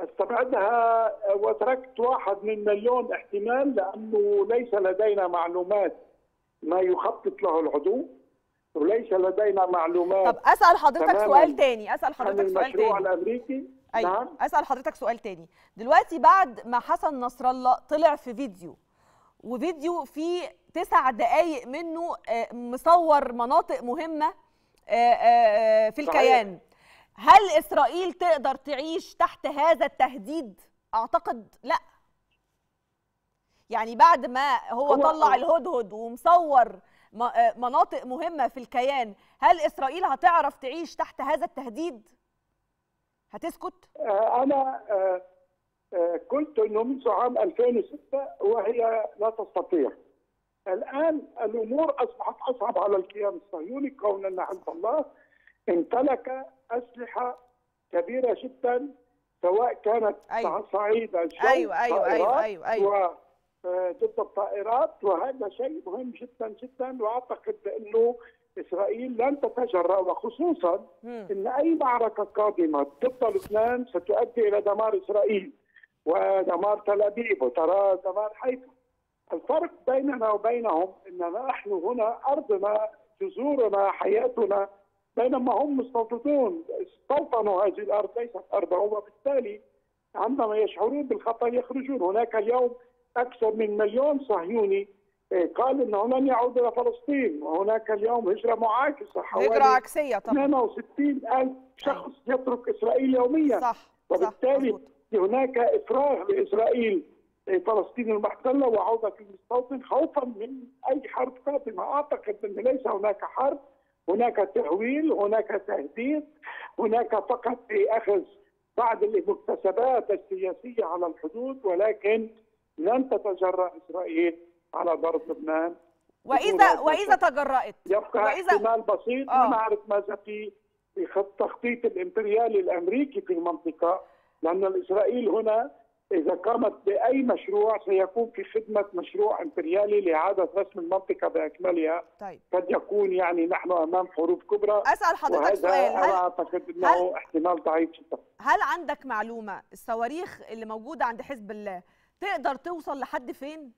استبعدها وتركت واحد من مليون احتمال لأنه ليس لدينا معلومات ما يخطط له العدو وليس لدينا معلومات طب أسأل حضرتك. سؤال تاني أسأل حضرتك سؤال تاني الأمريكي أيوه نعم أسأل حضرتك سؤال تاني دلوقتي بعد ما حسن نصر الله طلع في فيديو وفيديو فيه تسع دقايق منه آه، مصور مناطق مهمة آه، آه، في صحيح. الكيان هل إسرائيل تقدر تعيش تحت هذا التهديد؟ أعتقد لا. يعني بعد ما هو, طلع الهدهد ومصور آه، مناطق مهمة في الكيان هل إسرائيل هتعرف تعيش تحت هذا التهديد؟ هتسكت؟ آه، أنا آه، آه، قلت انه منذ عام 2006 وهي لا تستطيع. الآن الأمور أصبحت أصعب على الكيان الصهيوني كون أن حزب الله امتلك أسلحة كبيرة جدا سواء كانت أيوة. على صعيد الجو أيوة، أيوة، أيوة، أيوة، أيوة. وضد الطائرات وهذا شيء مهم جدا جدا وأعتقد انه إسرائيل لن تتجرأ وخصوصا مم. إن أي معركة قادمة ضد لبنان ستؤدي إلى دمار إسرائيل ودمار تل أبيب وترى دمار حيفا. الفرق بيننا وبينهم اننا نحن هنا أرضنا جذورنا حياتنا بينما هم مستوطنون استوطنوا هذه الأرض ليست ارضهم وبالتالي عندما يشعرون بالخطر يخرجون. هناك اليوم أكثر من مليون صهيوني آه، قال إنه لن يعود إلى فلسطين. وهناك اليوم هجرة معاكسة حوالي هجرة عكسية طبعا. 62 ألف شخص يترك إسرائيل يوميا. صح وبالتالي صح هناك افراغ لإسرائيل فلسطين المحتلة وعودة المستوطن خوفا من أي حرب قادمة. أعتقد إن ليس هناك حرب هناك تهويل هناك تهديد هناك فقط أخذ بعض المكتسبات السياسية على الحدود ولكن لن تتجرأ إسرائيل على ضرب لبنان. وإذا وإذا تجرأت يبقى وإذا- احتمال بسيط. آه. ونعرف ماذا في في خط تخطيط الإمبريالي الأمريكي في المنطقة لأن اسرائيل هنا إذا قامت بأي مشروع سيكون في خدمة مشروع إمبريالي لاعاده رسم المنطقة باكملها طيب. قد يكون يعني نحن أمام حروب كبرى. أسأل حضرتك سؤال هل أعتقد إنه هل- احتمال ضعيف جدا. هل عندك معلومة؟ الصواريخ اللي موجودة عند حزب الله تقدر توصل لحد فين؟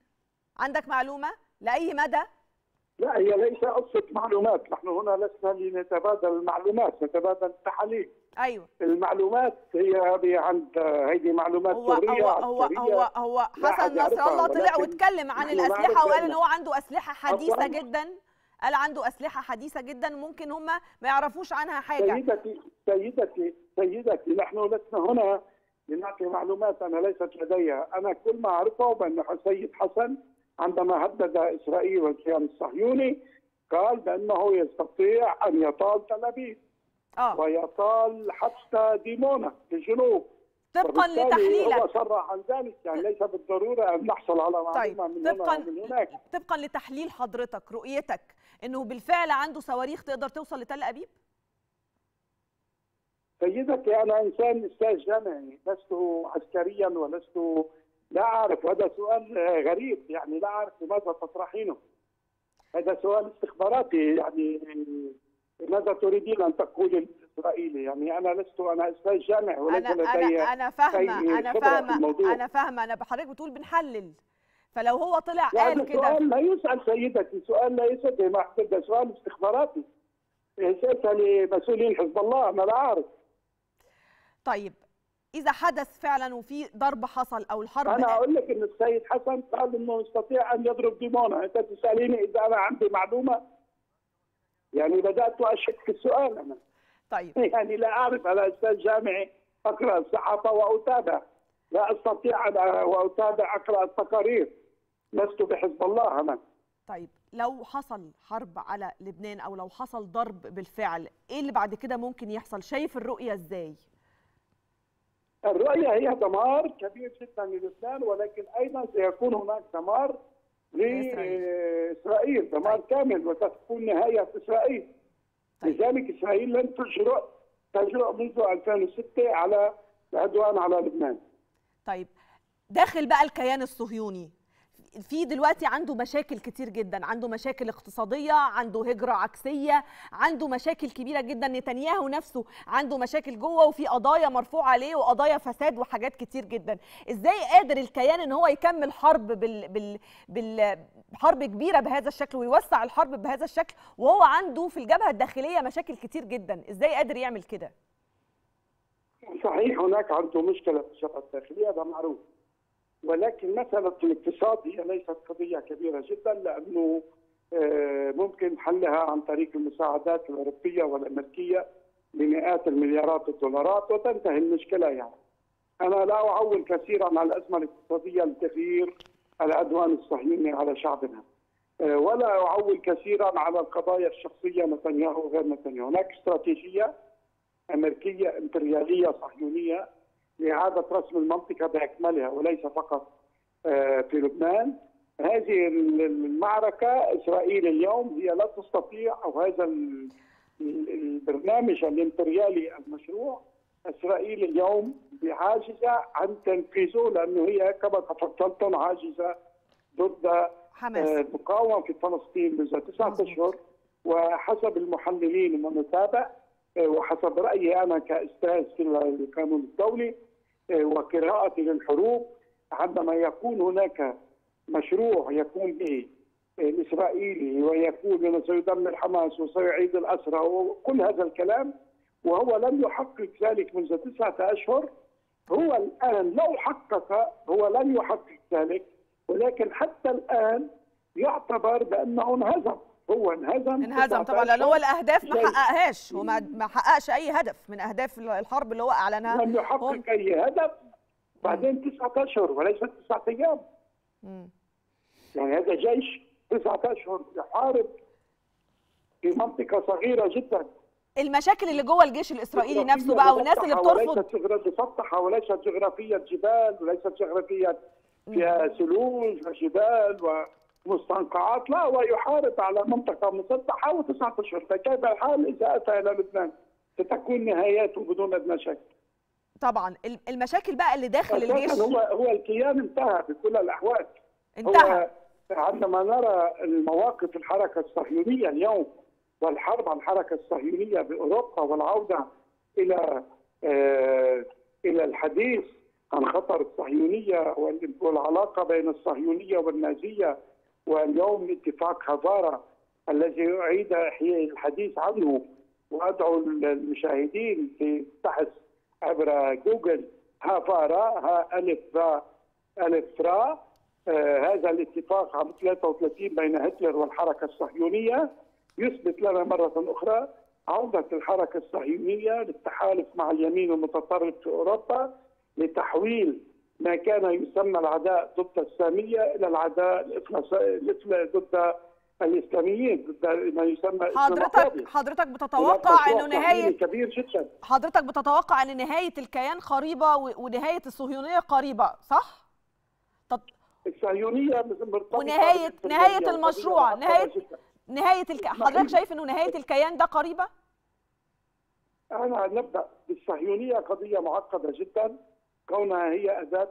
عندك معلومة؟ لأي مدى؟ لا هي ليس قصة معلومات. نحن هنا لسنا لنتبادل المعلومات نتبادل التحاليل. أيوه. المعلومات هي هي عند هذه معلومات هو سريه هو هو هو هو حسن نصر الله طلع واتكلم عن الأسلحة وقال إن هو عنده أسلحة حديثة. جدا. قال عنده أسلحة حديثة جدا ممكن هم ما يعرفوش عنها حاجة. سيدتي سيدتي سيدتي نحن لسنا هنا لنعطي معلومات أنا ليست لدي أنا كل ما أعرفه بأن السيد حسن عندما هدد إسرائيل والكيان الصهيوني قال بأنه يستطيع أن يطال تل أبيب. آه. ويطال حتى ديمونا في الجنوب طبقا لتحليلك. هو صرح عن ذلك. يعني ليس بالضرورة أن نحصل على معلومة طيب من هنا طبقا ومن هناك. طبقا لتحليل حضرتك رؤيتك إنه بالفعل عنده صواريخ تقدر توصل لتل أبيب؟ سيدتي أنا إنسان أستاذ جامعي لست عسكريا ولست لا أعرف. هذا سؤال غريب. يعني لا أعرف لماذا تطرحينه. هذا سؤال استخباراتي. يعني ماذا تريدين أن تقولي الاسرائيلي يعني أنا لست أنا أستاذ جامعي وليس أنا لدي أنا أنا فاهمه أنا فاهمة. أنا فاهمة. أنا بحضرتك بتقول بنحلل. فلو هو طلع لا قال كده. سؤال لا يسأل سيدتي سؤال لا يسأل ما ده سؤال استخباراتي. اسالي مسؤولين حزب الله أنا لا أعرف. طيب إذا حدث فعلا وفي ضرب حصل أو الحرب أنا أقول لك إن السيد حسن قال إنه يستطيع أن يضرب ديمونا أنت تسأليني إذا أنا عندي معلومة يعني بدأت أشك في السؤال أنا. طيب. يعني لا أعرف أنا أستاذ جامعي أقرأ الصحافة وأتابع. لا أستطيع أن وأتابع أقرأ التقارير. لست بحزب الله أنا. طيب لو حصل حرب على لبنان أو لو حصل ضرب بالفعل إيه اللي بعد كده ممكن يحصل؟ شايف الرؤية إزاي؟ الرؤية هي دمار كبير جدا للبنان ولكن أيضا سيكون هناك دمار لاسرائيل دمار طيب. كامل وتكون نهاية إسرائيل. طيب. لذلك إسرائيل لن تجرؤ تجرؤ منذ 2006 على العدوان على لبنان. طيب. داخل بقى الكيان الصهيوني. في دلوقتي عنده مشاكل كتير جدا. عنده مشاكل اقتصادية عنده هجرة عكسية عنده مشاكل كبيرة جدا. نتنياهو نفسه عنده مشاكل جوه وفي قضايا مرفوعة عليه وقضايا فساد وحاجات كتير جدا. إزاي قادر الكيان إن هو يكمل حرب بال... بال... بال... حرب كبيرة بهذا الشكل ويوسع الحرب بهذا الشكل وهو عنده في الجبهة الداخلية مشاكل كتير جدا؟ إزاي قادر يعمل كده؟ صحيح هناك عنده مشكلة في الجبهة الداخلية هذا معروف. ولكن مساله الاقتصاد هي ليست قضية كبيرة جدا لأنه آه، ممكن حلها عن طريق المساعدات الأوروبية والأمريكية بمئات المليارات الدولارات وتنتهي المشكلة يعني. أنا لا أعول كثيرا على الأزمة الاقتصادية لتغيير العدوان الصهيوني على شعبنا. آه، ولا أعول كثيرا على القضايا الشخصية نتنياهو وغير نتنياهو، هناك استراتيجية أمريكية إمبريالية صهيونية لاعاده رسم المنطقة بأكملها وليس فقط آه، في لبنان. هذه المعركة إسرائيل اليوم هي لا تستطيع أو هذا ال- ال- البرنامج الإمبريالي المشروع إسرائيل اليوم بعاجزة عن تنفيذه لأنه هي كما تفضلتم عاجزة ضد حماس آه، المقاومه في فلسطين منذ تسعة مظبوط. أشهر وحسب المحللين ومتابع آه، وحسب رأيي أنا كأستاذ في القانون الدولي وقراءتي للحروب عندما يكون هناك مشروع يقوم به آه، الاسرائيلي ويقول انه سيدمر حماس وسيعيد الأسرى وكل هذا الكلام وهو لم يحقق ذلك منذ تسعة أشهر هو الآن لو حقق هو لن يحقق ذلك ولكن حتى الآن يعتبر بأنه انهزم. هو انهزم انهزم طبعا لأن هو الأهداف ما حققهاش. هو ما حققش أي هدف. من أهداف الحرب اللي هو أعلنها لم يحقق أي هدف بعدين تسعة اشهر وليس تسعة أيام. يعني هذا جيش تسعة اشهر يحارب في منطقة صغيرة جدا. المشاكل اللي جوه الجيش الإسرائيلي نفسه بقى والناس اللي بترفض وليست مسطحة وليست جغرافية جبال وليست جغرافية فيها ثلوج وجبال ومستنقعات لا هو يحارب على منطقة مسطحة وتسعة أشهر. فكيف الحال؟ إذا أتى إلى لبنان. ستكون نهايته بدون أدنى شك طبعا. الم- المشاكل بقى اللي داخل الجيش؟ هو هو الكيان انتهى بكل الأحوال. انتهى. عندما نرى المواقف الحركة الصهيونية اليوم والحرب على الحركة الصهيونية بأوروبا والعودة إلى آه إلى الحديث عن خطر الصهيونية وال- والعلاقة بين الصهيونية والنازية واليوم اتفاق هافارا الذي أعيد الحديث عنه وأدعو المشاهدين في بحث عبر جوجل. هافارا ها ألف را ألف را. آه هذا الاتفاق عام 33 بين هتلر والحركة الصهيونية. يثبت لنا مرة أخرى عودة الحركة الصهيونية للتحالف مع اليمين المتطرف في أوروبا لتحويل ما كان يسمى العداء ضد السامية إلى العداء ضد الإسلاميين ضد ما يسمى حضرتك. حضرتك بتتوقع إنه نهايه كبير جدا حضرتك بتتوقع إن نهاية الكيان قريبة ونهاية الصهيونية قريبة صح طب الصهيونية مرتبطة ونهاية- بالإسلامية نهاية وقضية المشروع، جداً. نهاية الك... حضرتك شايف إنه نهاية الكيان ده قريبة أنا نبدأ بالصهيونية قضية معقدة جدا كونها هي أداة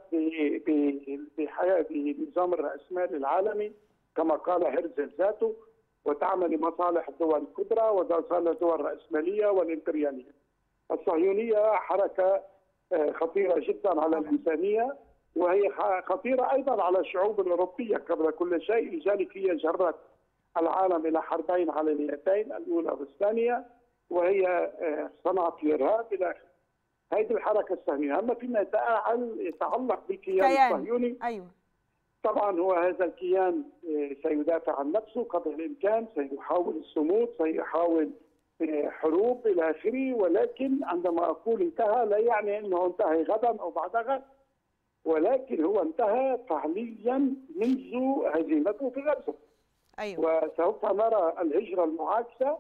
بحياة بنظام الرأسمالي العالمي كما قال هرزل ذاته وتعمل لمصالح الدول الكبرى ومصالح الدول الرأسمالية والإمبريالية. الصهيونية حركة آه، خطيرة جدا على. الإنسانية وهي خطيرة أيضا على الشعوب الأوروبية قبل كل شيء لذلك هي جرت العالم إلى حربين عالميتين الأولى والثانية وهي آه، صنعت الارهاب إلى آخره. هذه الحركة الصهيونيه، أما فيما يتعلق بالكيان كيان. الصهيوني أيوه طبعا هو هذا الكيان آه، سيدافع عن نفسه قدر الإمكان، سيحاول الصمود، سيحاول آه، حروب إلى آخره، ولكن عندما أقول انتهى لا يعني إنه انتهى غدا أو بعد غد. ولكن هو انتهى فعليا منذ هزيمته في غزة. أيوه وسوف نرى الهجرة المعاكسة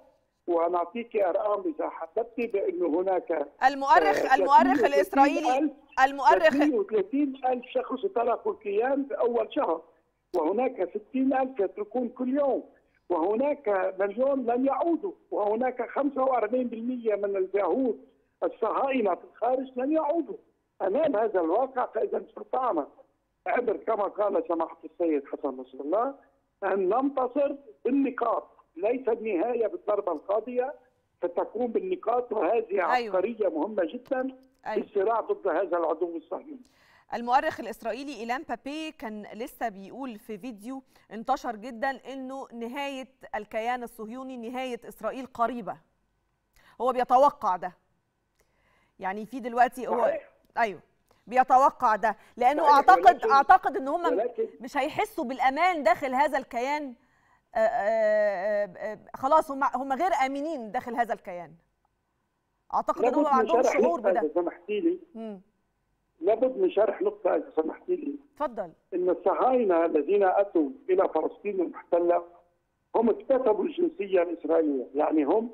ونعطيك أرقام إذا حددت بأن هناك المؤرخ آه، المؤرخ 330 الاسرائيلي المؤرخ 330 ألف شخص تركوا الكيان في أول شهر وهناك 60 ألف يتركون كل يوم وهناك مليون لن يعودوا وهناك 45% من اليهود الصهاينة في الخارج لن يعودوا. أمام هذا الواقع فإذا استطعنا عبر كما قال سماحة السيد حسن نصر الله أن ننتصر بالنقاط ليس النهاية بالضربة القاضية فتكون بالنقاط وهذه أيوة. عبقرية مهمة جدا في أيوة. الصراع ضد هذا العدو الصهيوني المؤرخ الإسرائيلي إيلان بابي كان لسه بيقول في فيديو انتشر جدا إنه نهاية الكيان الصهيوني نهاية إسرائيل قريبة هو بيتوقع ده يعني في دلوقتي هو صحيح. أيوه بيتوقع ده لأنه أعتقد أعتقد إن هم مش هيحسوا بالأمان داخل هذا الكيان خلاص هم هم غير آمنين داخل هذا الكيان. أعتقد ان هم عندهم شعور بده. إذا سمحتي لي. مم. لابد من شرح نقطة إذا سمحتي لي. اتفضل إن الصهاينه الذين أتوا إلى فلسطين المحتلة هم اكتسبوا الجنسية الإسرائيلية، يعني هم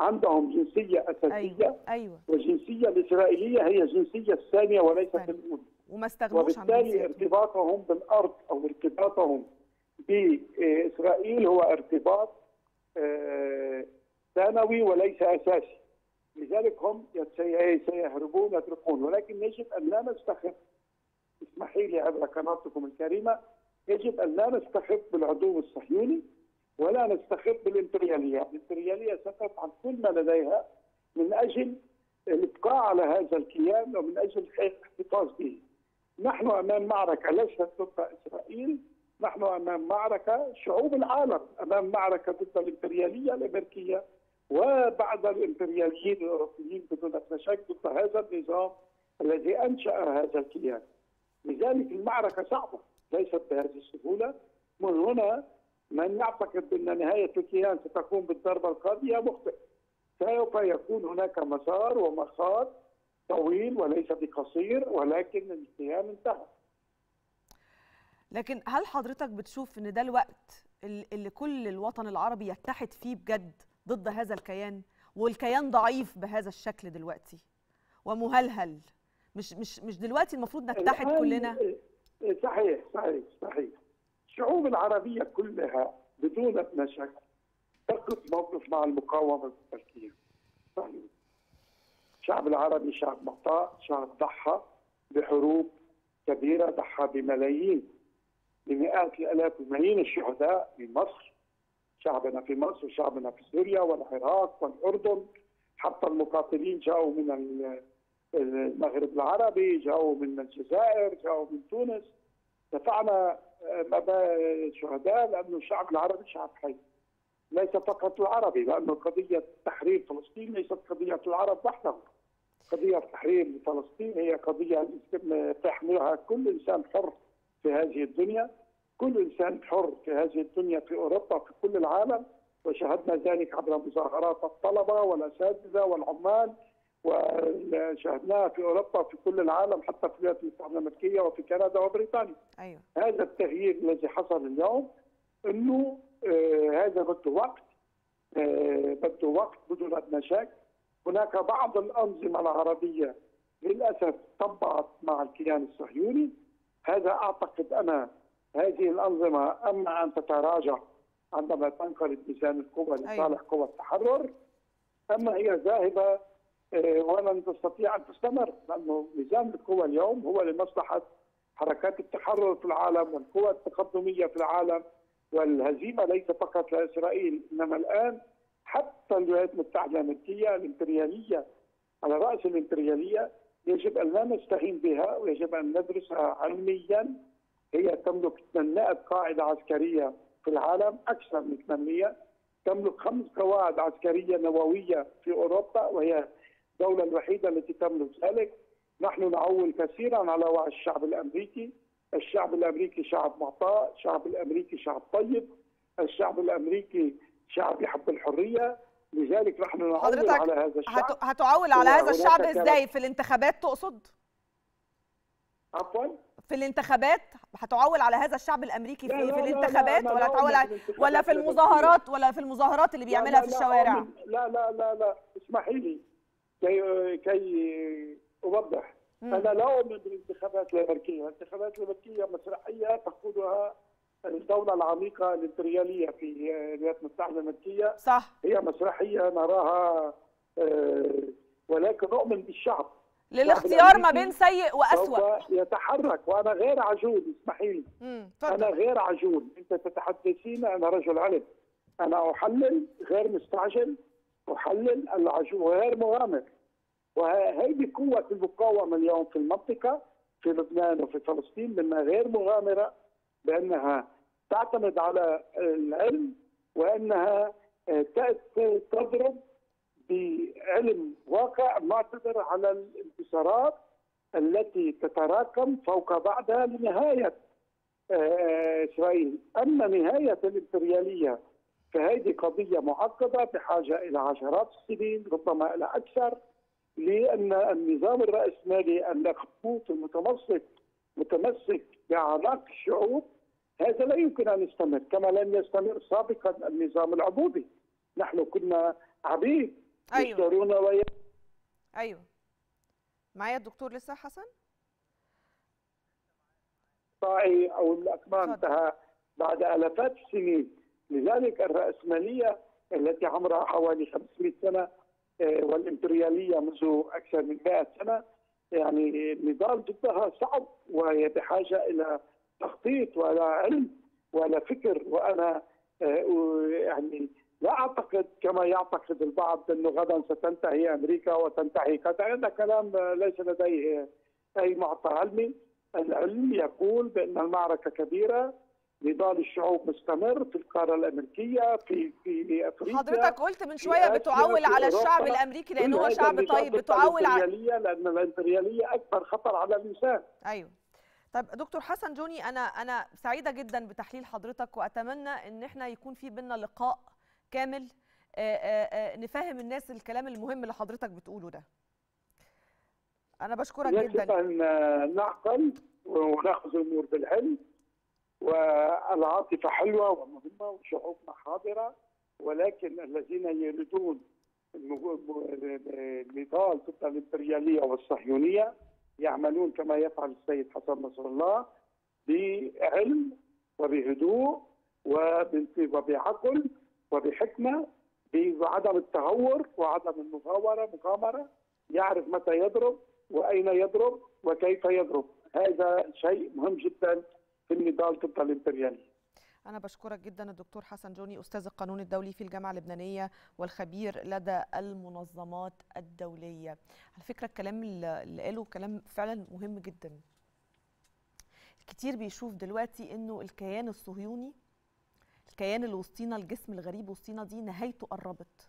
عندهم جنسية أساسية أيوه أيوه. والجنسية الإسرائيلية هي الجنسية الثانية وليست ثانية. الأولى، وما استغنوش عن وبالتالي. ارتباطهم بالأرض أو ارتباطهم بإسرائيل هو ارتباط آه، ثانوي وليس أساسي. لذلك هم سي- سيهربون يتركون ولكن يجب أن لا نستخف اسمحي لي عبر قناتكم الكريمة يجب أن لا نستخف بالعدو الصهيوني ولا نستخف بالإمبريالية، الإمبريالية ستفعل كل ما لديها من أجل الإبقاء على هذا الكيان ومن أجل الاحتفاظ به. نحن أمام معركة ليست ضد إسرائيل، نحن أمام معركة شعوب العالم أمام معركة ضد الإمبريالية الأمريكية وبعض الإمبرياليين الأوروبيين بدون ادنى شك ضد هذا النظام الذي أنشأ هذا الكيان. لذلك المعركة صعبة ليست بهذه السهولة. من هنا من يعتقد ان نهاية الكيان ستكون بالضربة القاضية مخطئ. سوف يكون هناك مسار ومخاض طويل وليس بقصير ولكن الكيان انتهى. لكن هل حضرتك بتشوف إن ده الوقت ال- اللي كل الوطن العربي يتحد فيه بجد ضد هذا الكيان والكيان ضعيف بهذا الشكل دلوقتي؟ ومهلهل. مش مش مش دلوقتي المفروض نتحد كلنا؟ صحيح صحيح صحيح. الشعوب العربية كلها بدون أدنى شك تقف موقف مع المقاومة التركية صحيح. الشعب العربي شعب محتاط شعب ضحى بحروب كبيرة ضحى بملايين. بمئات الآلاف وملايين الشهداء في مصر. شعبنا في مصر وشعبنا في سوريا والعراق والأردن. حتى المقاتلين جاءوا من ال- المغرب العربي جاءوا من الجزائر جاءوا من تونس. دفعنا مبا- شهداء لأنه الشعب العربي شعب حي. ليس فقط العربي لأنه قضية تحرير فلسطين ليست قضية العرب وحدهم قضية تحرير فلسطين هي قضية تحملها كل إنسان حر. في هذه الدنيا. كل إنسان حر في هذه الدنيا في أوروبا في كل العالم. وشاهدنا ذلك عبر مظاهرات الطلبة والأساتذة والعمال. وشاهدناها في أوروبا في كل العالم حتى في الولايات المتحده الامريكيه وفي كندا وبريطانيا. أيوه. هذا التغيير الذي حصل اليوم إنه آه هذا بده وقت آه بده وقت بدون ادنى شك هناك بعض الأنظمة العربية للأسف طبقت مع الكيان الصهيوني. هذا أعتقد أنا هذه الأنظمة أما أن تتراجع عندما تنقلب ميزان القوى لصالح أيوة. قوى التحرر أما هي ذاهبة آه، ولن تستطيع أن تستمر لأنه ميزان القوى اليوم هو لمصلحة حركات التحرر في العالم والقوى التقدمية في العالم والهزيمة ليس فقط لإسرائيل إنما الآن حتى الولايات المتحدة الأمريكية الإمبريالية على رأس الإمبريالية يجب أن لا نستهين بها ويجب أن ندرسها علميا. هي تملك 800 قاعدة عسكرية في العالم أكثر من 800 تملك خمس قواعد عسكرية نووية في أوروبا وهي الدولة الوحيدة التي تملك ذلك. نحن نعول كثيرا على وعي الشعب الأمريكي. الشعب الأمريكي شعب معطاء الشعب الأمريكي شعب طيب الشعب الأمريكي شعب يحب الحرية. لذلك نحن نعول على هذا الشعب. هت- هتعول على هذا الشعب إزاي؟ في الانتخابات تقصد؟ عفوا؟ في الانتخابات؟ هتعول على هذا الشعب الأمريكي لا، في, لا، في لا، الانتخابات؟ لا، ولا لا، تعول لا، على في ولا في المظاهرات ولا في المظاهرات اللي بيعملها في الشوارع؟ لا لا لا لا اسمحي لي. كي كي أوضح. أنا لا أؤمن بالانتخابات الأمريكية، الانتخابات الأمريكية مسرحية تقودها الدولة العميقة الامبرياليه في الولايات المتحدة الامريكيه صح. هي مسرحية نراها آه، ولكن اؤمن بالشعب. للاختيار ما بين سيء سوف يتحرك. وأنا غير عجول اسمحي لي. اتفضل غير عجول. أنت تتحدثين أنا رجل علم. أنا أحلل غير مستعجل. أحلل العجول غير مغامر. وهذه قوة المقاومة اليوم في المنطقة في لبنان وفي فلسطين بأنها غير مغامرة بأنها تعتمد على العلم وأنها آه، تضرب بعلم واقع معتبر على الانتصارات التي تتراكم فوق بعضها لنهاية آه، إسرائيل. أما نهاية الإمبريالية فهذه قضية معقدة بحاجة إلى عشرات السنين ربما إلى أكثر لأن النظام الرأسمالي المخبوط المتمسك متمسك بأعماق الشعوب هذا لا يمكن أن يستمر كما لم يستمر سابقا النظام العبودي نحن كنا عبيد أيوة. يشترون وي... أيوه معايا الدكتور لسه حسن الطاعي أو الأكمام اتفضل. انتهى بعد الافات السنين لذلك الرأسمالية التي عمرها حوالي 500 سنة آه، والإمبريالية منذ أكثر من 100 سنة يعني النضال ضدها صعب وهي بحاجة إلى تخطيط والى علم والى فكر وأنا آه، يعني لا أعتقد كما يعتقد البعض أنه غدا ستنتهي أمريكا وتنتهي كذا هذا كلام ليس لديه أي معطى علمي. العلم يقول بأن المعركة كبيرة نضال الشعوب مستمر في القارة الأمريكية في في أفريقيا حضرتك قلت من شوية بتعول على الشعب. الأمريكي لأن كل هو شعب طيب بتعول على الامبرياليه لأن الإمبريالية أكبر خطر على الإنسان. أيوه. طيب دكتور حسن جوني أنا أنا سعيدة جدا بتحليل حضرتك وأتمنى إن إحنا يكون في بينا لقاء كامل نفهم الناس الكلام المهم اللي حضرتك بتقوله ده. أنا بشكرك يجب جدا. أن نعقل ونأخذ الأمور بالعلم والعاطفة حلوة ومهمة وشعوبنا حاضرة ولكن الذين يريدون النضال ضد الإمبريالية والصهيونية يعملون كما يفعل السيد حسن نصر الله بعلم وبهدوء وب- وبعقل وبحكمة بعدم التهور وعدم المغامره مغامرة. يعرف متى يضرب وأين يضرب وكيف يضرب. هذا شيء مهم جدا في النضال ضد الإمبريالية. أنا بشكرك جدا الدكتور حسن جوني أستاذ القانون الدولي في الجامعة اللبنانية والخبير لدى المنظمات الدولية. على فكرة الكلام اللي قاله كلام فعلا مهم جدا. الكتير بيشوف دلوقتي إنه الكيان الصهيوني الكيان اللي وسطينا الجسم الغريب وسطينا دي نهايته قربت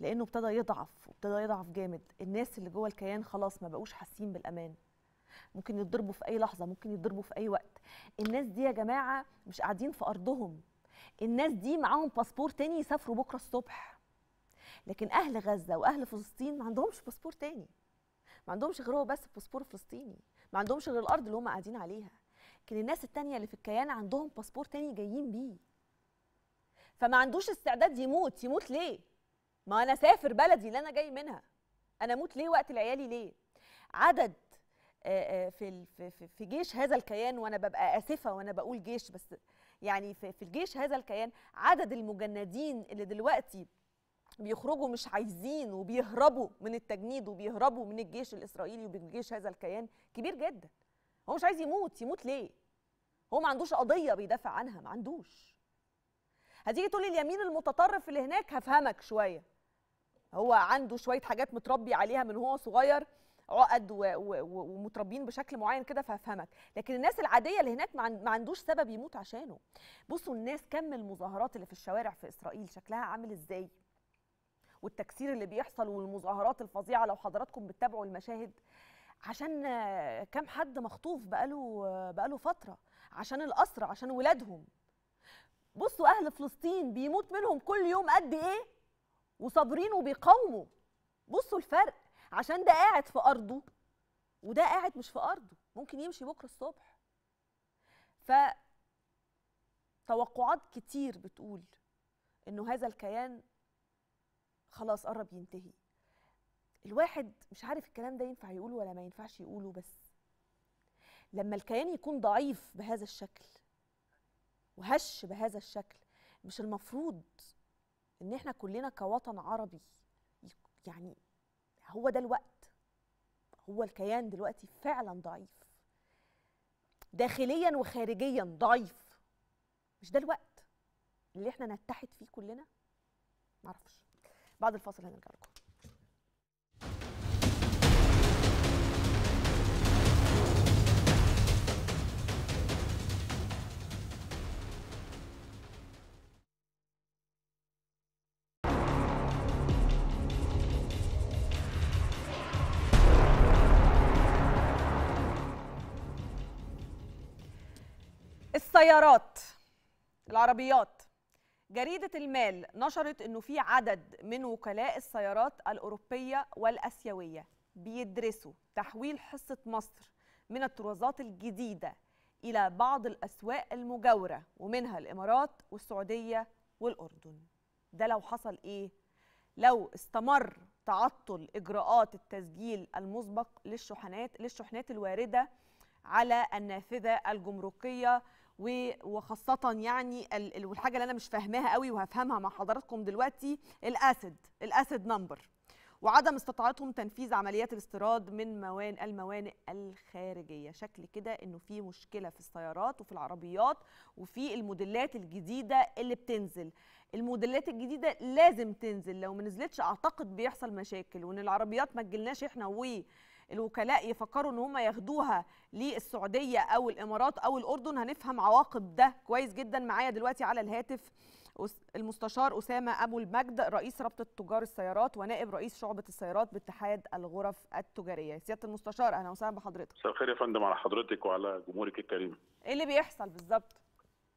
لأنه ابتدى يضعف وابتدى يضعف جامد. الناس اللي جوه الكيان خلاص ما بقوش حاسين بالأمان. ممكن يتضربوا في أي لحظة ممكن يتضربوا في أي وقت. الناس دي يا جماعة مش قاعدين في أرضهم. الناس دي معاهم باسبور تاني يسافروا بكرة الصبح. لكن أهل غزة وأهل فلسطين ما عندهمش باسبور تاني. ما عندهمش غير هو بس باسبور فلسطيني. ما عندهمش غير الأرض اللي هم قاعدين عليها. لكن الناس التانية اللي في الكيان عندهم باسبور تاني جايين بيه. فما عندوش استعداد يموت. يموت ليه؟ ما أنا سافر بلدي اللي أنا جاي منها. أنا أموت ليه وقت العيالي ليه؟ عدد في ال- في في- جيش هذا الكيان وأنا ببقى آسفة وأنا بقول جيش بس يعني في في الجيش هذا الكيان عدد المجندين اللي دلوقتي بيخرجوا مش عايزين وبيهربوا من التجنيد وبيهربوا من الجيش الإسرائيلي ومن جيش هذا الكيان كبير جدا. هو مش عايز يموت يموت ليه؟ هو ما عندوش قضية بيدافع عنها ما عندوش. هتيجي تقولي اليمين المتطرف اللي هناك هفهمك شوية. هو عنده شوية حاجات متربي عليها من هو صغير عقد ومتربيين بشكل معين كده فهفهمك. لكن الناس العادية اللي هناك ما عن- ما عندوش سبب يموت عشانه. بصوا الناس كم المظاهرات اللي في الشوارع في إسرائيل شكلها عامل إزاي؟ والتكسير اللي بيحصل والمظاهرات الفظيعة لو حضراتكم بتتابعوا المشاهد. عشان كم حد مخطوف بقاله بقاله فترة. عشان الاسرى عشان ولادهم. بصوا أهل فلسطين بيموت منهم كل يوم قد إيه؟ وصابرين وبيقاوموا. بصوا الفرق. عشان ده قاعد في أرضه وده قاعد مش في أرضه ممكن يمشي بكرة الصبح. ف توقعات كتير بتقول إنه هذا الكيان خلاص قرب ينتهي. الواحد مش عارف الكلام ده ينفع يقوله ولا ما ينفعش يقوله بس. لما الكيان يكون ضعيف بهذا الشكل وهش بهذا الشكل مش المفروض إن إحنا كلنا كوطن عربي يعني هو ده الوقت. هو الكيان دلوقتي فعلا ضعيف. داخليا وخارجيا ضعيف. مش ده الوقت اللي إحنا نتحد فيه كلنا؟ معرفش بعد الفاصل هنرجع لكم. السيارات العربيات جريدة المال نشرت إنه في عدد من وكلاء السيارات الأوروبية والآسيوية بيدرسوا تحويل حصة مصر من الطرازات الجديدة إلى بعض الأسواق المجاورة ومنها الإمارات والسعودية والأردن ده لو حصل إيه؟ لو استمر تعطل إجراءات التسجيل المسبق للشحنات للشحنات الواردة على النافذة الجمركية و- وخاصة يعني ال- ال- والحاجة اللي أنا مش فاهماها قوي وهفهمها مع حضراتكم دلوقتي ال ACID ال ACID number. وعدم استطاعتهم تنفيذ عمليات الاستيراد من موان الموانئ الخارجية. شكل كده إنه في مشكلة في السيارات وفي العربيات وفي الموديلات الجديدة اللي بتنزل. الموديلات الجديدة لازم تنزل. لو ما نزلتش أعتقد بيحصل مشاكل. وإن العربيات ما تجيلناش إحنا و الوكلاء يفكروا إن هم ياخدوها للسعودية أو الإمارات أو الأردن هنفهم عواقب ده كويس جدا. معايا دلوقتي على الهاتف المستشار أسامة أبو المجد رئيس رابطة تجار السيارات ونائب رئيس شعبة السيارات باتحاد الغرف التجارية. سيادة المستشار أهلا وسهلا بحضرتك. مساء الخير يا فندم على حضرتك وعلى جمهورك الكريم. إيه اللي بيحصل بالظبط؟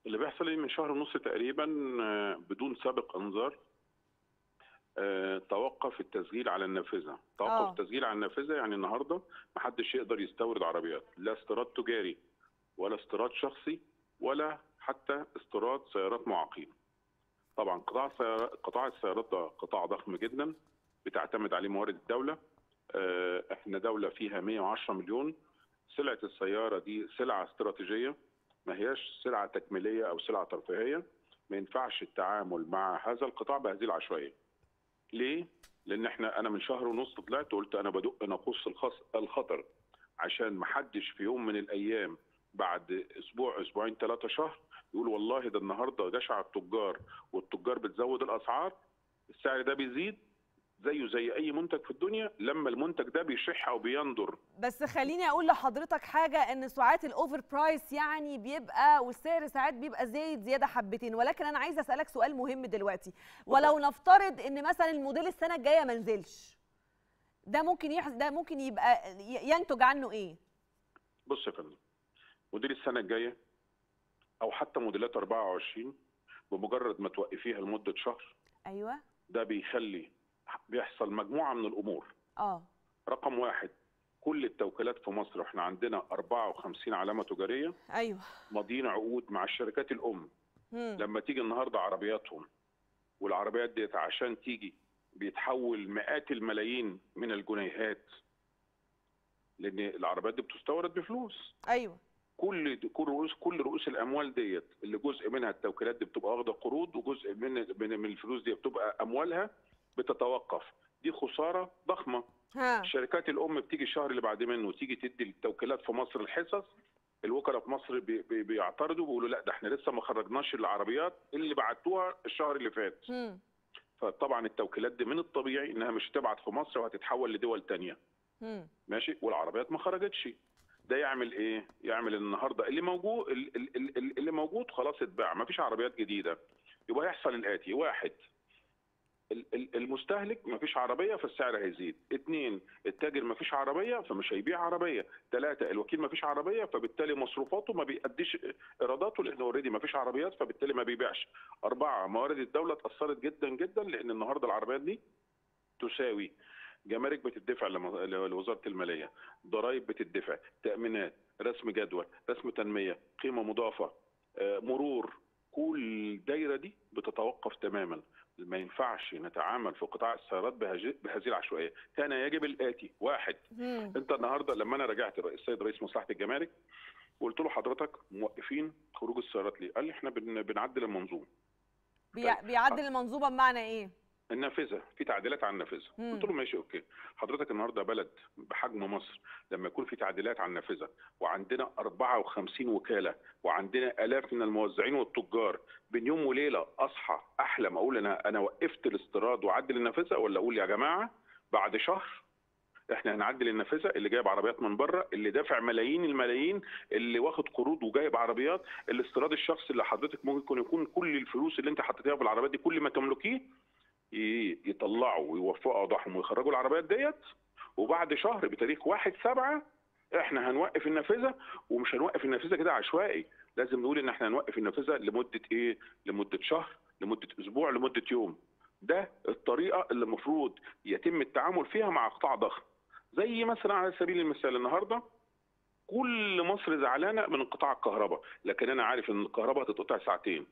اللي بيحصل إيه؟ من شهر ونص تقريبا آه، بدون سابق انذار توقف التسجيل على النافذة، توقف آه. التسجيل على النافذة يعني النهارده محدش يقدر يستورد عربيات، لا استيراد تجاري ولا استيراد شخصي ولا حتى استيراد سيارات معاقين. طبعا قطاع السيارات قطاع السيارات ده قطاع ضخم جدا بتعتمد عليه موارد الدولة آه، إحنا دولة فيها 110 مليون سلعة السيارة دي سلعة استراتيجية ما هياش سلعة تكميلية أو سلعة ترفيهية ما ينفعش التعامل مع هذا القطاع بهذه العشوائية. ليه؟ لأن إحنا أنا من شهر ونص طلعت وقلت أنا بدق ناقوس الخطر عشان ما حدش في يوم من الأيام بعد أسبوع أسبوعين ثلاثة شهر يقول والله ده النهارده جشع التجار والتجار بتزود الأسعار السعر ده بيزيد زيه زي أي منتج في الدنيا لما المنتج ده بيشح أو بيندر بس خليني أقول لحضرتك حاجة إن ساعات ال over price يعني بيبقى والسعر ساعات بيبقى زايد زيادة حبتين. ولكن أنا عايزة أسألك سؤال مهم دلوقتي. ولو نفترض إن مثلا الموديل السنة الجاية ما نزلش ده ممكن يحصل ده ممكن يبقى ينتج عنه إيه؟ بص يا فندم موديل السنة الجاية أو حتى موديلات 24 بمجرد ما توقفيها لمدة شهر أيوه. ده بيخلي بيحصل مجموعة من الأمور. آه. رقم واحد كل التوكيلات في مصر وإحنا عندنا 54 علامة تجارية. أيوه. ماضيين عقود مع الشركات الأم. مم. لما تيجي النهارده عربياتهم والعربيات ديت عشان تيجي بيتحول مئات الملايين من الجنيهات لأن العربيات دي بتستورد بفلوس. أيوه. كل كل رؤوس كل رؤوس الأموال ديت اللي جزء منها التوكيلات دي بتبقى واخدة قروض وجزء من من من الفلوس دي بتبقى أموالها. بتتوقف. دي خسارة ضخمة. ها. الشركات الأم بتيجي الشهر اللي بعد منه وتيجي تدي التوكيلات في مصر الحصص الوكلاء في مصر بي بي بيعترضوا بيقولوا لا ده إحنا لسه ما خرجناش العربيات اللي بعتوها الشهر اللي فات. مم. فطبعا التوكيلات دي من الطبيعي إنها مش هتبعت في مصر وهتتحول لدول تانية. مم. ماشي؟ والعربيات ما خرجتش. ده يعمل إيه؟ يعمل النهارده اللي موجود ال- ال- ال- اللي موجود خلاص اتباع. ما فيش عربيات جديدة. يبقى يحصل الآتي. واحد المستهلك ما فيش عربية فالسعر هيزيد. اثنين التاجر ما فيش عربية فمش هيبيع عربية. ثلاثة الوكيل ما فيش عربية فبالتالي مصروفاته ما بيأديش إيراداته لأن already ما فيش عربيات فبالتالي ما بيبيعش. أربعة موارد الدولة اتاثرت جدا جدا لأن النهارده العربيات دي تساوي. جمارك بتدفع لوزارة المالية. ضرائب بتدفع. تأمينات رسم جدول رسم تنمية قيمة مضافة آه، مرور. كل الدايره دي بتتوقف تماما. ما ينفعش نتعامل في قطاع السيارات بهذه العشوائية كان يجب الآتي واحد مم. أنت النهارده لما أنا رجعت السيد رئيس مصلحة الجمارك وقلت له حضرتك موقفين خروج السيارات ليه؟ قال لي إحنا بن- بنعدل المنظومة بي- بيعدل المنظومة بمعنى إيه النافذة في تعديلات على النافذة. قلت له ماشي okay. حضرتك النهارده بلد بحجم مصر لما يكون في تعديلات على النافذة وعندنا 54 وكالة وعندنا آلاف من الموزعين والتجار بين يوم وليلة أصحى أحلم أقول أنا أنا وقفت الاستيراد واعدل النافذة ولا أقول يا جماعة بعد شهر إحنا هنعدل النافذة؟ اللي جايب عربيات من بره اللي دافع ملايين الملايين اللي واخد قروض وجايب عربيات الاستيراد الشخصي اللي حضرتك ممكن يكون كل الفلوس اللي أنت حطيتيها في العربيات دي كل ما تملكيه يطلعوا ويوفقوا أوضاعهم ويخرجوا العربيات ديت. وبعد شهر بتاريخ واحد سبعة إحنا هنوقف النافذة ومش هنوقف النافذة كده عشوائي. لازم نقول إن إحنا هنوقف النافذة لمدة إيه؟ لمدة شهر لمدة أسبوع لمدة يوم. ده الطريقة اللي المفروض يتم التعامل فيها مع قطاع ضخم. زي مثلا على سبيل المثال النهارده كل مصر زعلانة من انقطاع الكهرباء لكن أنا عارف إن الكهرباء هتتقطع ساعتين.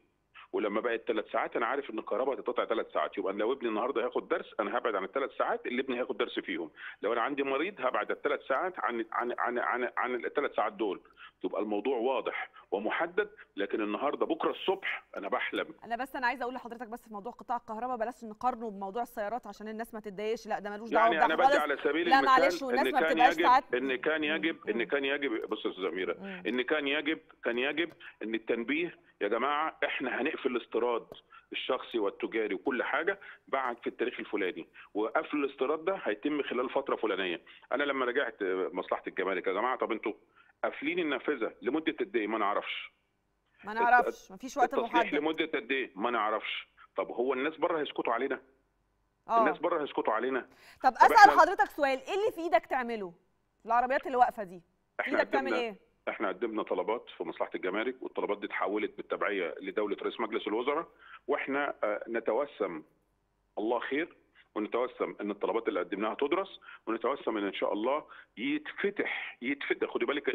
ولما بقت ثلاث ساعات أنا عارف إن الكهرباء هتتقطع ثلاث ساعات. يبقى لو ابني النهارده هياخد درس أنا هبعد عن الثلاث ساعات اللي ابني هياخد درس فيهم. لو أنا عندي مريض هبعد الثلاث ساعات عن عن عن عن, عن الثلاث ساعات دول. تبقى الموضوع واضح. ومحدد لكن النهارده بكره الصبح أنا بحلم أنا بس أنا عايزة أقول لحضرتك بس في موضوع قطاع الكهرباء بلاش نقارنه بموضوع السيارات عشان الناس ما تتضايقش لا ده ملوش دعوة يعني أنا بدي على سبيل لا معلش المثال والناس إن كان يجب ساعات إن كان يجب. إن كان يجب بص يا أستاذ أميرة. إن كان يجب كان يجب إن التنبيه يا جماعة إحنا هنقفل الاستيراد الشخصي والتجاري وكل حاجة بعد في التاريخ الفلاني وقفل الاستيراد ده هيتم خلال فترة فلانية أنا لما رجعت مصلحة الجمارك يا جماعة طب أنتوا قافلين النافذة لمدة قد إيه؟ ما نعرفش. ما نعرفش. مفيش وقت محدد. لمدة قد إيه؟ ما نعرفش. طب هو الناس بره هيسكتوا علينا؟ آه. الناس بره هيسكتوا علينا. طب أسأل حضرتك سؤال إيه اللي في إيدك تعمله؟ العربيات اللي واقفة دي. إحنا إيدك تعمل إيه؟ إحنا قدمنا طلبات في مصلحة الجمارك والطلبات دي اتحولت بالتبعية لدولة رئيس مجلس الوزراء وإحنا آه، نتوسم. الله خير. ونتوسم إن الطلبات اللي قدمناها تدرس ونتوسم إن إن شاء الله يتفتح يتفتح. خدي بالك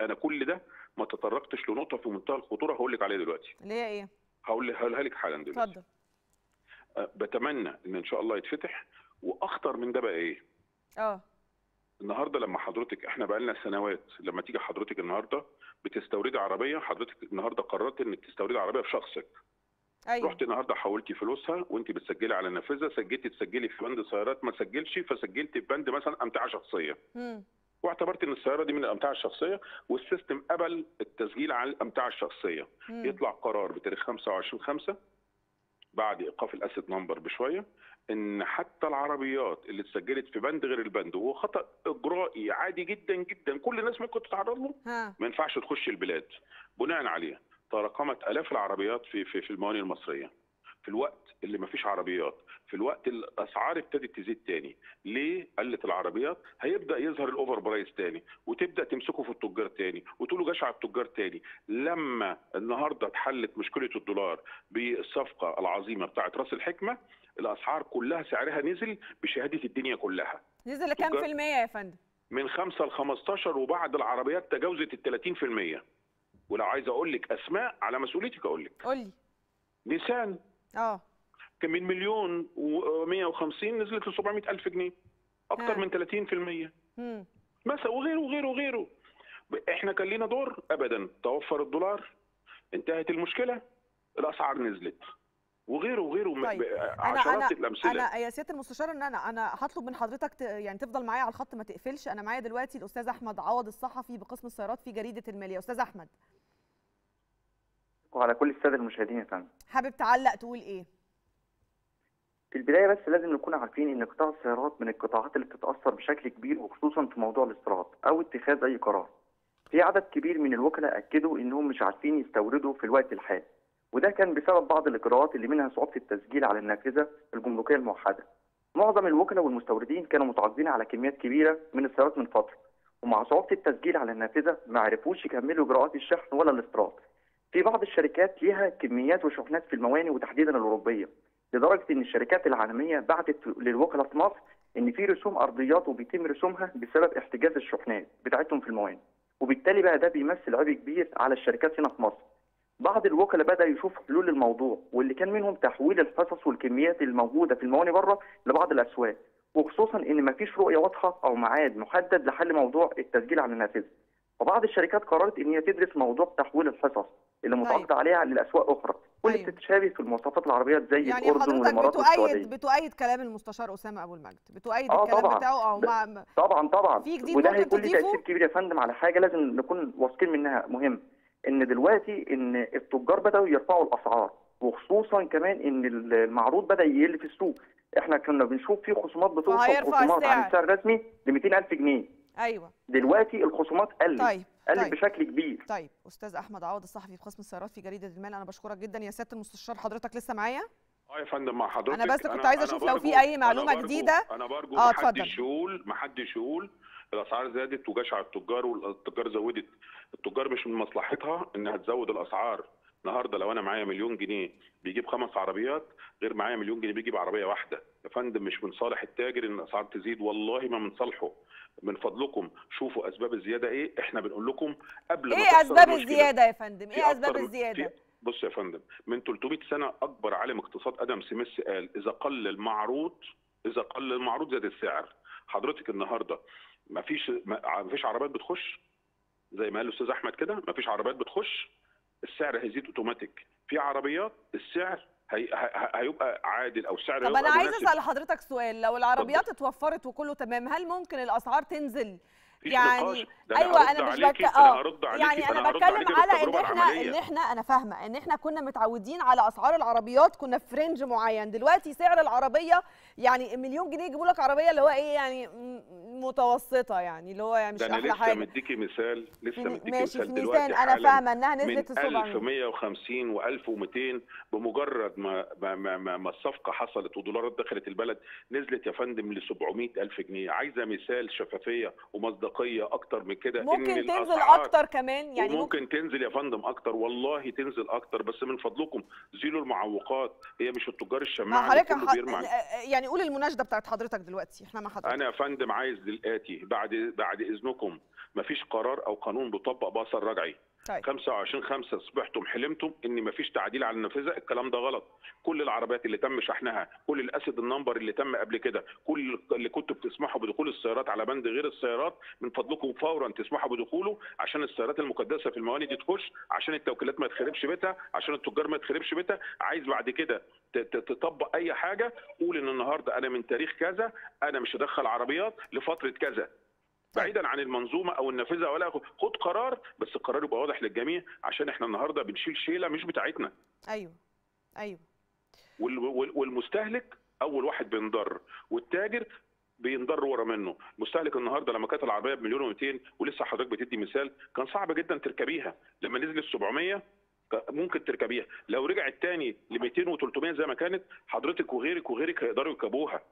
أنا كل ده ما تطرقتش لنقطة في منتهى الخطورة هقول لك عليها دلوقتي. اللي هي إيه؟ هقول هقولها لك حالا دلوقتي. اتفضل. آه، بتمنى إن إن شاء الله يتفتح. وأخطر من ده بقى إيه؟ آه. النهارده لما حضرتك إحنا بقى لنا سنوات لما تيجي حضرتك النهارده بتستوردي عربية حضرتك النهارده قررت إنك تستوردي عربية بشخصك أيوه. رحت النهارده حولتي فلوسها وانت بتسجلي على النافذه سجلتي تسجلي في بند سيارات ما سجلش فسجلتي في بند مثلا أمتعة شخصية. مم. واعتبرت إن السيارة دي من الأمتعة الشخصية وال system قبل التسجيل على الأمتعة الشخصية. مم. يطلع قرار بتاريخ 25 5 بعد إيقاف ال ACID number بشوية إن حتى العربيات اللي اتسجلت في بند غير البند وهو خطأ إجرائي عادي جدا جدا كل الناس ممكن تتعرض له ما ينفعش تخش البلاد. بناء عليه تراكمت آلاف العربيات في في في الموانئ المصرية. في الوقت اللي ما فيش عربيات في الوقت الأسعار ابتدت تزيد تاني. ليه قلت العربيات؟ هيبدأ يظهر ال over price تاني وتبدأ تمسكه في التجار تاني وتقولوا جشع التجار تاني. لما النهارده اتحلت مشكلة الدولار بالصفقة العظيمة بتاعت رأس الحكمة الأسعار كلها سعرها نزل بشهادة الدنيا كلها. نزل كام في المية يا فندم؟ من 5 ل 15 وبعض العربيات تجاوزت ال 30% ولو عايز أقول لك أسماء على مسؤوليتك أقول لك. قول لي نيسان. آه. كان من مليون و150 نزلت ل 700 ألف جنيه. أكتر. من 30% مم. مثلا وغيره وغيره وغيره. إحنا كان لينا دور ابدا. توفر الدولار انتهت المشكلة الأسعار نزلت. وغيره وغيره. طيب. عشرات أنا الأمثلة. أنا يا سيادة المستشار إن أنا أنا هطلب من حضرتك ت... يعني تفضل معايا على الخط ما تقفلش. أنا معايا دلوقتي الأستاذ أحمد عوض الصحفي بقسم السيارات في جريدة المالية. أستاذ أحمد. وعلى كل السادة المشاهدين يا فندم. حابب تعلق تقول إيه في البداية بس لازم نكون عارفين إن قطاع السيارات من القطاعات اللي بتتأثر بشكل كبير وخصوصا في موضوع الاستيراد أو اتخاذ أي قرار. في عدد كبير من الوكلاء أكدوا إنهم مش عارفين يستوردوا في الوقت الحالي. وده كان بسبب بعض الإجراءات اللي منها صعوبة التسجيل على النافذة الجمركية الموحدة. معظم الوكلاء والمستوردين كانوا متعاقدين على كميات كبيرة من السيارات من فترة. ومع صعوبة التسجيل على النافذة ما عرفوش يكملوا إجراءات الشحن ولا الاستيراد. في بعض الشركات ليها كميات وشحنات في الموانئ وتحديدا الأوروبية. لدرجة إن الشركات العالمية بعتت للوكلاء في مصر إن في رسوم أرضيات وبيتم رسومها بسبب احتجاز الشحنات بتاعتهم في الموانئ وبالتالي بقى ده بيمثل عبء كبير على الشركات هنا في مصر بعض الوكلاء بدا يشوف حلول للموضوع واللي كان منهم تحويل الحصص والكميات الموجودة في الموانئ بره لبعض الأسواق وخصوصا إن مفيش رؤية واضحة أو ميعاد محدد لحل موضوع التسجيل على النافذة وبعض الشركات قررت إن هي تدرس موضوع تحويل الحصص اللي متعاقدة عليها لاسواق أخرى. واللي أيوة. بتتشابه في المواصفات العربيات زي يعني الأردن والإمارات والسعودية. بتؤيد بتؤيد كلام المستشار أسامة أبو المجد. بتؤيد آه الكلام طبعاً. بتاعه. أو مع طبعا طبعا. في جديد وده هيكون ليه؟ تأثير كبير يا فندم على حاجة لازم نكون واثقين منها. مهم. إن دلوقتي إن التجار بدأوا يرفعوا الأسعار وخصوصا كمان إن المعروض بدأ يقل في السوق. إحنا كنا بنشوف في خصومات بتوصل خصومات عن. السعر. الرسمي ل 200000 جنيه. أيوه. دلوقتي الخصومات قلت. طيب. قلت طيب. بشكل كبير. طيب أستاذ أحمد عوض الصحفي في قسم السيارات في جريدة المال أنا بشكرك جدا. يا سيادة المستشار حضرتك لسه معايا؟ آه يا فندم مع حضرتك. أنا بس كنت عايزة أشوف لو في أي معلومة أنا جديدة. أنا برجو آه، ما اتفضل. حدش يقول ما حدش يقول الأسعار زادت وجشع التجار والتجار زودت. التجار مش من مصلحتها إنها تزود الأسعار. النهارده لو أنا معايا مليون جنيه بيجيب خمس عربيات غير معايا مليون جنيه بيجيب عربية واحدة. يا فندم مش من صالح التاجر إن الأسعار تزيد. والله ما من صالحه. من فضلكم شوفوا أسباب الزيادة إيه إحنا بنقول لكم قبل ما إيه تحصل أسباب. الزيادة يا فندم؟ إيه أسباب الزيادة؟ بص يا فندم من 300 سنة أكبر عالم اقتصاد أدم سميث قال إذا قل المعروض إذا قل المعروض زاد السعر. حضرتك النهارده ما فيش ما فيش عربيات بتخش؟ زي ما قال الأستاذ أحمد كده ما فيش عربيات بتخش السعر هيزيد أوتوماتيك. في عربيات السعر هي... هي... هيبقى عادل أو السعر طب أنا عايز. أسأل حضرتك سؤال لو العربيات اتوفرت وكله تمام هل ممكن الأسعار تنزل مفيش يعني نقاش. أيوه أنا مش بك... أنا آه. يعني أنا بتكلم على إن إحنا العملية. إن إحنا أنا فاهمة إن إحنا كنا متعودين على أسعار العربيات كنا في رينج معين. دلوقتي سعر العربية يعني مليون جنيه يجيبوا لك عربية اللي هو إيه يعني متوسطة يعني اللي هو يعني مش ده أنا أحلى لسه حاجة. مديكي مثال لسه مديكي ماشي مثال في نيسان أنا فاهمة إنها نزلت ل 700 1150 و1200 بمجرد ما ما, ما, ما, الصفقة حصلت ودولارات دخلت البلد نزلت يا فندم ل 700 ألف جنيه. عايزة مثال شفافية ومصداقيه أكتر من كده ممكن إن تنزل أكتر كمان يعني ممكن تنزل يا فندم أكتر والله تنزل أكتر بس من فضلكم زيلوا المعوقات هي مش التجار ما الشماعه حضرتك اللي كله ح- على- يعني قول المناشدة بتاعت حضرتك دلوقتي إحنا مع حضرتك. أنا يا فندم عايز الاتي بعد بعد إذنكم مفيش قرار أو قانون بيطبق بأثر رجعي. طيب. 25 5 صبحتم حلمتم إن مفيش تعديل على النافذة الكلام ده غلط. كل العربيات اللي تم شحنها كل الاسد النمبر اللي تم قبل كده كل اللي كنتوا بتسمحوا بدخول السيارات على بند غير السيارات من فضلكم فورا تسمحوا بدخوله عشان السيارات المقدسه في الموانئ دي تخش عشان التوكيلات ما تخربش بيتها عشان التجار ما تخربش بيتها. عايز بعد كده تطبق أي حاجة قول إن النهارده أنا من تاريخ كذا أنا مش هدخل عربيات لفترة كذا. بعيدا عن المنظومة أو النافذة ولا خد- قرار بس القرار يبقى واضح للجميع عشان إحنا النهارده بنشيل شيلة مش بتاعتنا. أيوه أيوه. وال- وال- والمستهلك أول واحد بينضر والتاجر بينضر ورا منه. المستهلك النهارده لما كانت العربيه بمليون و200 ولسه حضرتك بتدي مثال كان صعب جدا تركبيها. لما نزلت 700 ك- ممكن تركبيها. لو رجعت تاني ل 200 و300 زي ما كانت حضرتك وغيرك وغيرك هيقدروا يركبوها.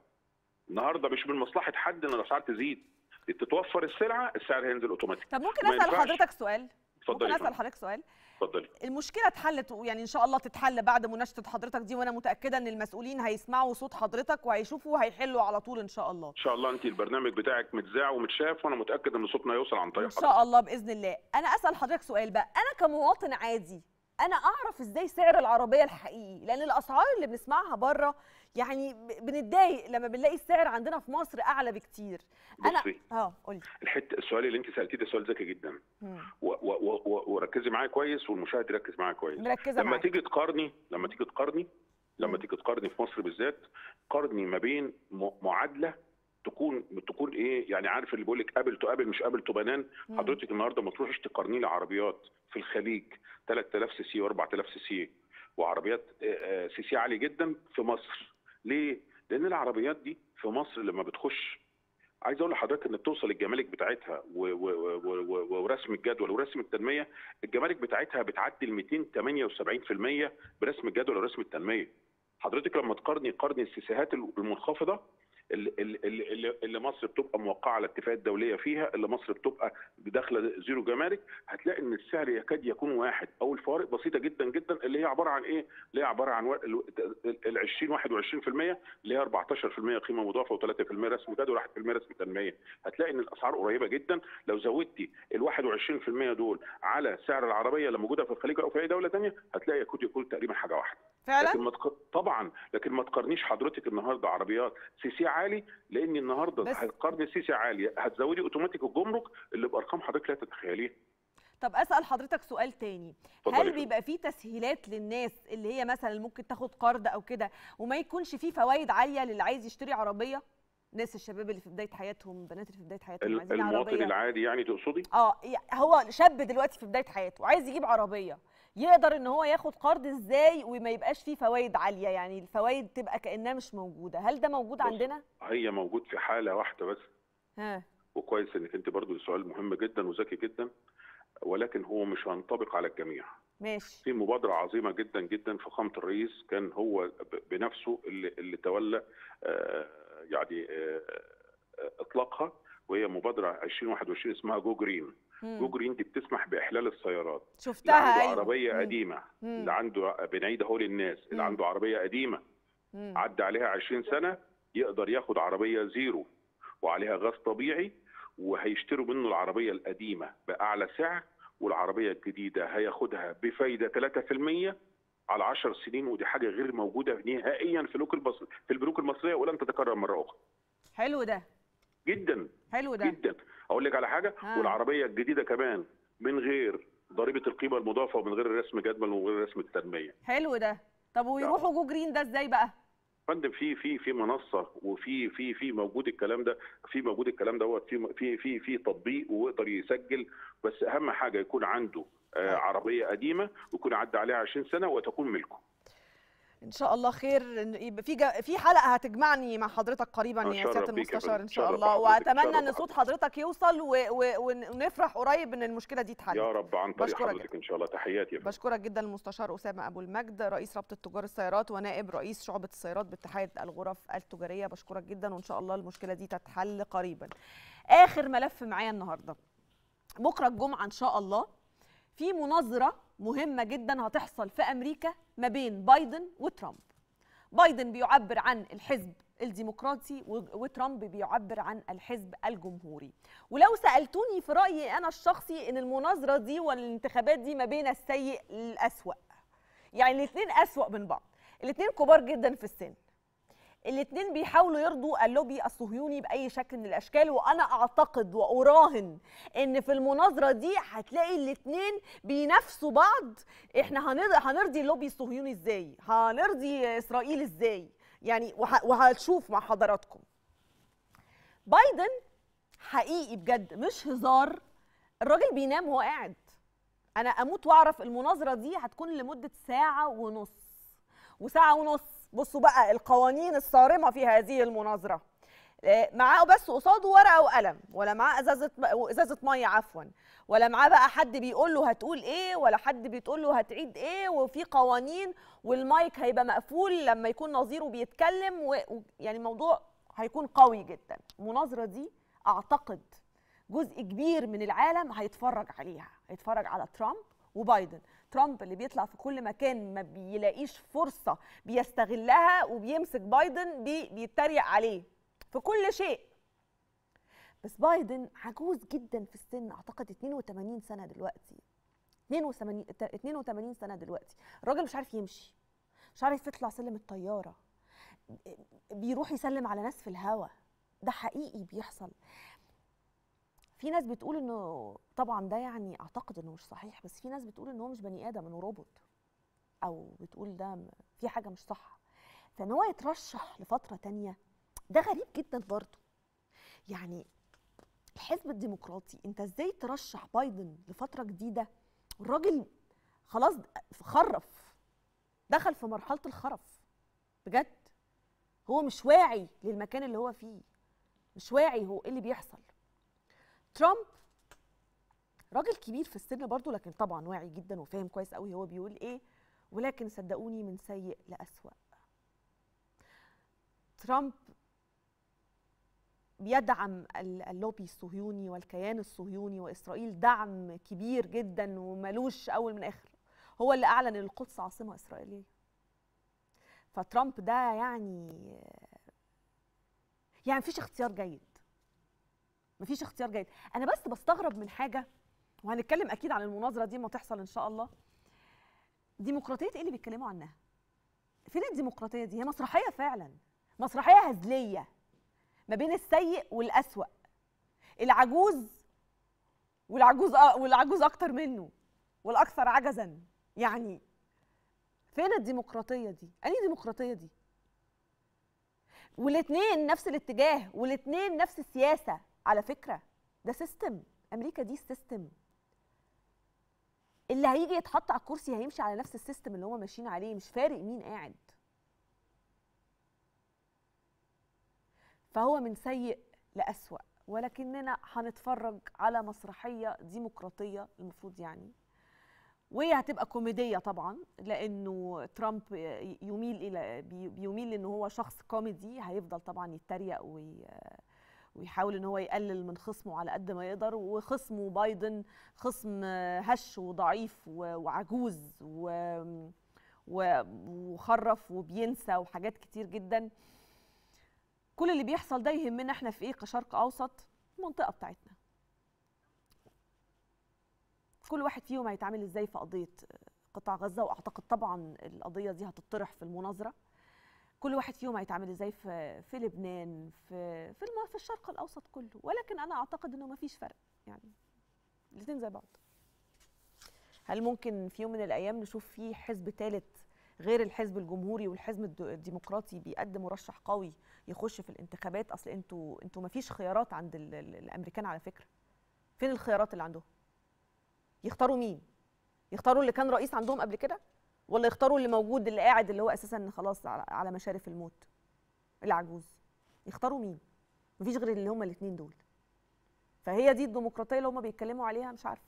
النهارده مش من مصلحة حد إن الأسعار تزيد. تتوفر السلعة السعر هينزل أوتوماتيك. طب ممكن أسأل. حضرتك سؤال؟ اتفضلي ممكن أسأل. حضرتك سؤال؟ اتفضلي. المشكلة اتحلت يعني إن شاء الله تتحل بعد مناشده حضرتك دي وأنا متأكدة إن المسؤولين هيسمعوا صوت حضرتك وهيشوفوا وهيحلوا على طول إن شاء الله. إن شاء الله انت البرنامج بتاعك متذاع ومتشاف وأنا متأكد إن صوتنا يوصل عن طريق إن شاء الله بإذن الله. أنا أسأل حضرتك سؤال بقى. أنا كمواطن عادي أنا أعرف إزاي سعر العربية الحقيقي؟ لأن الأسعار اللي بنسمعها بره يعني بنتضايق لما بنلاقي السعر عندنا في مصر أعلى بكتير. أنا. آه قولي. الحتة السؤال اللي انت سألتيه ده سؤال ذكي جدا. وركزي معايا كويس والمشاهد يركز معايا كويس. مركزة لما معاك. تيجي تقارني لما تيجي تقارني لما. تيجي تقارني في مصر بالذات قارني ما بين معادلة تكون تكون إيه يعني عارف اللي بيقول لك apple to apple مش apple to banana. حضرتك النهارده ما تروحيش تقارني لي عربيات في الخليج 3000 سي سي و4000 سي سي وعربيات سي سي عالي جدا في مصر. ليه؟ لأن العربيات دي في مصر لما بتخش عايز أقول لحضرتك ان بتوصل الجمارك بتاعتها ورسم الجدول ورسم التنمية الجمارك بتاعتها بتعدي ال 278% برسم الجدول ورسم التنمية حضرتك لما تقارني قارني السيسيهات المنخفضة اللي, اللي, مصر بتبقى موقعة على الاتفاقات الدوليه فيها اللي مصر بتبقى داخلة زيرو جمارك هتلاقي إن السعر يكاد يكون واحد. أو الفوارق بسيطة جدا جدا اللي هي عبارة عن إيه؟ اللي هي عبارة عن ال 20 21% اللي هي 14% قيمة مضافة و3% رسم جدول و1% رسم تنمية. هتلاقي إن الأسعار قريبة جدا. لو زودتي ال 21% دول على سعر العربية اللي موجودة في الخليج أو في أي دولة ثانية هتلاقي يكاد يكون تقريبا حاجة واحدة. لكن فعلا ما تق... طبعا لكن ما تقارنيش حضرتك النهارده عربيات سي سي عالي لأن النهارده بس- هتقارني سي سي عالي هتزودي أوتوماتيك الجمرك اللي بأرقام حضرتك لا تتخيليها. طب أسأل حضرتك سؤال تاني. هل. بيبقى فيه تسهيلات للناس اللي هي مثلا ممكن تاخد قرض أو كده وما يكونش فيه فوائد عالية للي عايز يشتري عربية؟ ناس الشباب اللي في بداية حياتهم بنات اللي في بداية حياتهم عايزين المواطن عربية. العادي يعني تقصدي؟ آه هو شاب دلوقتي في بداية حياته وعايز يجيب عربية. يقدر إن هو ياخد قرض إزاي وما يبقاش فيه فوائد عالية؟ يعني الفوائد تبقى كأنها مش موجودة. هل ده موجود. عندنا؟ هي موجود في حالة واحدة بس. ها. وكويس إنك أنت برضو سؤال مهم جدا وذكي جدا ولكن هو مش هينطبق على الجميع. ماشي. في مبادرة عظيمة جدا جدا فخامة الرئيس كان هو بنفسه اللي, اللي تولى آه، يعني آه، آه، إطلاقها وهي مبادرة 2021 اسمها جو جرين. مم. Go Green دي بتسمح بإحلال السيارات اللي شفتها عنده أيوه عربية مم. قديمة مم. اللي عنده بنعيد اهو للناس اللي مم. عنده عربية قديمة مم. عدى عليها 20 سنة يقدر ياخد عربية zero وعليها غاز طبيعي وهيشتروا منه العربية القديمة بأعلى سعر والعربية الجديدة هياخدها بفايدة 3% على 10 سنين ودي حاجة غير موجودة نهائيا في البنوك المصرية في البنوك المصرية ولن تتكرر مرة أخرى حلو ده جدا حلو ده جدا أقول لك على حاجة آه. والعربية الجديدة كمان من غير ضريبة القيمة المضافة ومن غير رسم جدول ومن غير رسم التنمية. حلو ده. طب ويروحوا جو جرين ده إزاي بقى؟ فندم في في في منصة وفي في في موجود الكلام ده في موجود الكلام دوت في في في في تطبيق ويقدر يسجل بس أهم حاجة يكون عنده آه، عربية قديمة ويكون عدى عليها 20 سنة وتكون ملكه. إن شاء الله خير يبقى في جا... في حلقة هتجمعني مع حضرتك قريبا يا أتشرف سياده يا المستشار. إن شاء الله. وأتمنى إن صوت حضرتك. يوصل و... و... ونفرح قريب إن المشكلة دي تتحل يا رب عن طريق حضرتك إن شاء الله. تحياتي يا بشكرك جدا المستشار أسامة أبو المجد رئيس رابطة تجار السيارات ونائب رئيس شعبة السيارات باتحاد الغرف التجارية. بشكرك جدا وإن شاء الله المشكلة دي تتحل قريبا. آخر ملف معايا النهارده. بكرة الجمعة إن شاء الله في مناظرة مهمة جدا هتحصل في أمريكا ما بين بايدن وترامب. بايدن بيعبر عن الحزب الديمقراطي وترامب بيعبر عن الحزب الجمهوري. ولو سألتوني في رأيي أنا الشخصي إن المناظرة دي والانتخابات دي ما بين السيء للأسوأ. يعني الاثنين أسوأ من بعض. الاثنين كبار جدا في السن. الاثنين بيحاولوا يرضوا اللوبي الصهيوني بأي شكل من الأشكال وأنا أعتقد وأراهن إن في المناظرة دي هتلاقي الاثنين بينافسوا بعض. إحنا هنرضي, اللوبي الصهيوني إزاي؟ هنرضي إسرائيل إزاي؟ يعني وه- وهتشوف مع حضراتكم. بايدن حقيقي بجد مش هزار الراجل بينام وهو قاعد. أنا أموت وأعرف المناظرة دي هتكون لمدة ساعة ونص وساعة ونص. بصوا بقى القوانين الصارمة في هذه المناظرة. آه، معاه بس قصاده ورقة وقلم ولا معاه إزازة إزازة مية عفوا ولا معاه بقى حد بيقول له هتقول إيه ولا حد بتقول له هتعيد إيه وفي قوانين والمايك هيبقى مقفول لما يكون نظيره بيتكلم و... و... يعني الموضوع هيكون قوي جدا. المناظرة دي أعتقد جزء كبير من العالم هيتفرج عليها هيتفرج على ترامب وبايدن. ترامب اللي بيطلع في كل مكان ما بيلاقيش فرصة بيستغلها وبيمسك بايدن بي بيتريق عليه في كل شيء. بس بايدن عجوز جدا في السن أعتقد 82 سنة دلوقتي. 82 82 سنة دلوقتي. الراجل مش عارف يمشي مش عارف يطلع سلم الطيارة. بيروح يسلم على ناس في الهوا. ده حقيقي بيحصل. في ناس بتقول إنه طبعا ده يعني أعتقد إنه مش صحيح بس في ناس بتقول ان هو مش بني آدم إنه روبوت أو بتقول ده في حاجة مش صح. فإن هو يترشح لفترة تانية ده غريب جدا برضه. يعني الحزب الديمقراطي أنت إزاي ترشح بايدن لفترة جديدة؟ الراجل خلاص خرف دخل في مرحلة الخرف بجد. هو مش واعي للمكان اللي هو فيه مش واعي هو إيه اللي بيحصل. ترامب راجل كبير في السن برضه لكن طبعا واعي جدا وفاهم كويس قوي هو بيقول إيه ولكن صدقوني من سيء لأسوأ. ترامب بيدعم ال- اللوبي الصهيوني والكيان الصهيوني وإسرائيل دعم كبير جدا وملوش أول من آخر. هو اللي أعلن القدس عاصمة إسرائيلية. فترامب ده يعني يعني مفيش اختيار جيد. مفيش اختيار جيد. أنا بس بستغرب من حاجة وهنتكلم أكيد عن المناظرة دي ما تحصل إن شاء الله. ديمقراطية إيه اللي بيتكلموا عنها؟ فين الديمقراطية دي؟ هي مسرحية فعلا. مسرحية هزلية ما بين السيء والأسوأ. العجوز والعجوز والعجوز أكتر منه والأكثر عجزا. يعني فين الديمقراطية دي؟ أنهي ديمقراطية دي؟ والاثنين نفس الاتجاه والاثنين نفس السياسة. على فكرة ده system أمريكا دي system اللي هيجي يتحط على الكرسي هيمشي على نفس ال system اللي هم ماشيين عليه مش فارق مين قاعد. فهو من سيء لأسوأ ولكننا هنتفرج على مسرحية ديمقراطية المفروض يعني. وهي هتبقى كوميدية طبعا لأنه ترامب يميل إلى بي- بيميل إن هو شخص كوميدي هيفضل طبعا يتريق وي ويحاول إن هو يقلل من خصمه على قد ما يقدر وخصمه بايدن خصم هش وضعيف وعجوز و- وخرف وبينسى وحاجات كتير جدا. كل اللي بيحصل ده يهمنا إحنا في إيه كشرق أوسط؟ المنطقة بتاعتنا. كل واحد فيهم هيتعامل إزاي في قضية قطاع غزة؟ وأعتقد طبعا القضية دي هتطرح في المناظرة. كل واحد فيهم هيتعامل إزاي في في لبنان في في, في الشرق الأوسط كله. ولكن أنا أعتقد إنه مفيش فرق يعني الاثنين زي بعض. هل ممكن في يوم من الأيام نشوف فيه حزب ثالث غير الحزب الجمهوري والحزب الد- الديمقراطي بيقدم مرشح قوي يخش في الانتخابات؟ أصل أنتوا أنتوا ما فيش خيارات عند ال- الأمريكان على فكرة. فين الخيارات اللي عندهم؟ يختاروا مين؟ يختاروا اللي كان رئيس عندهم قبل كده؟ ولا يختاروا اللي موجود اللي قاعد اللي هو أساسا خلاص على مشارف الموت العجوز. يختاروا مين؟ مفيش غير اللي هم الاثنين دول. فهي دي الديمقراطية اللي هم بيتكلموا عليها مش عارفة.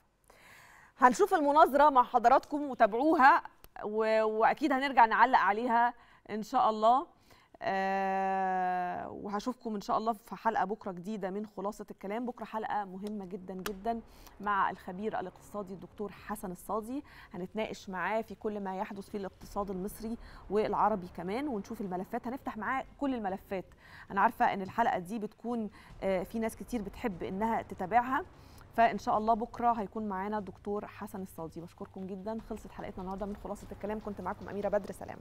هنشوف المناظرة مع حضراتكم وتابعوها. وأكيد هنرجع نعلق عليها إن شاء الله. آه وهشوفكم إن شاء الله في حلقة بكرة جديدة من خلاصة الكلام. بكرة حلقة مهمة جدا جدا مع الخبير الاقتصادي الدكتور حسن الصادي. هنتناقش معاه في كل ما يحدث في الاقتصاد المصري والعربي كمان ونشوف الملفات. هنفتح معاه كل الملفات. أنا عارفة إن الحلقة دي بتكون آه في ناس كتير بتحب إنها تتابعها. فإن شاء الله بكرة هيكون معانا الدكتور حسن الصادي. بشكركم جدا. خلصت حلقتنا النهارده من خلاصة الكلام. كنت معاكم أميرة بدر. سلام.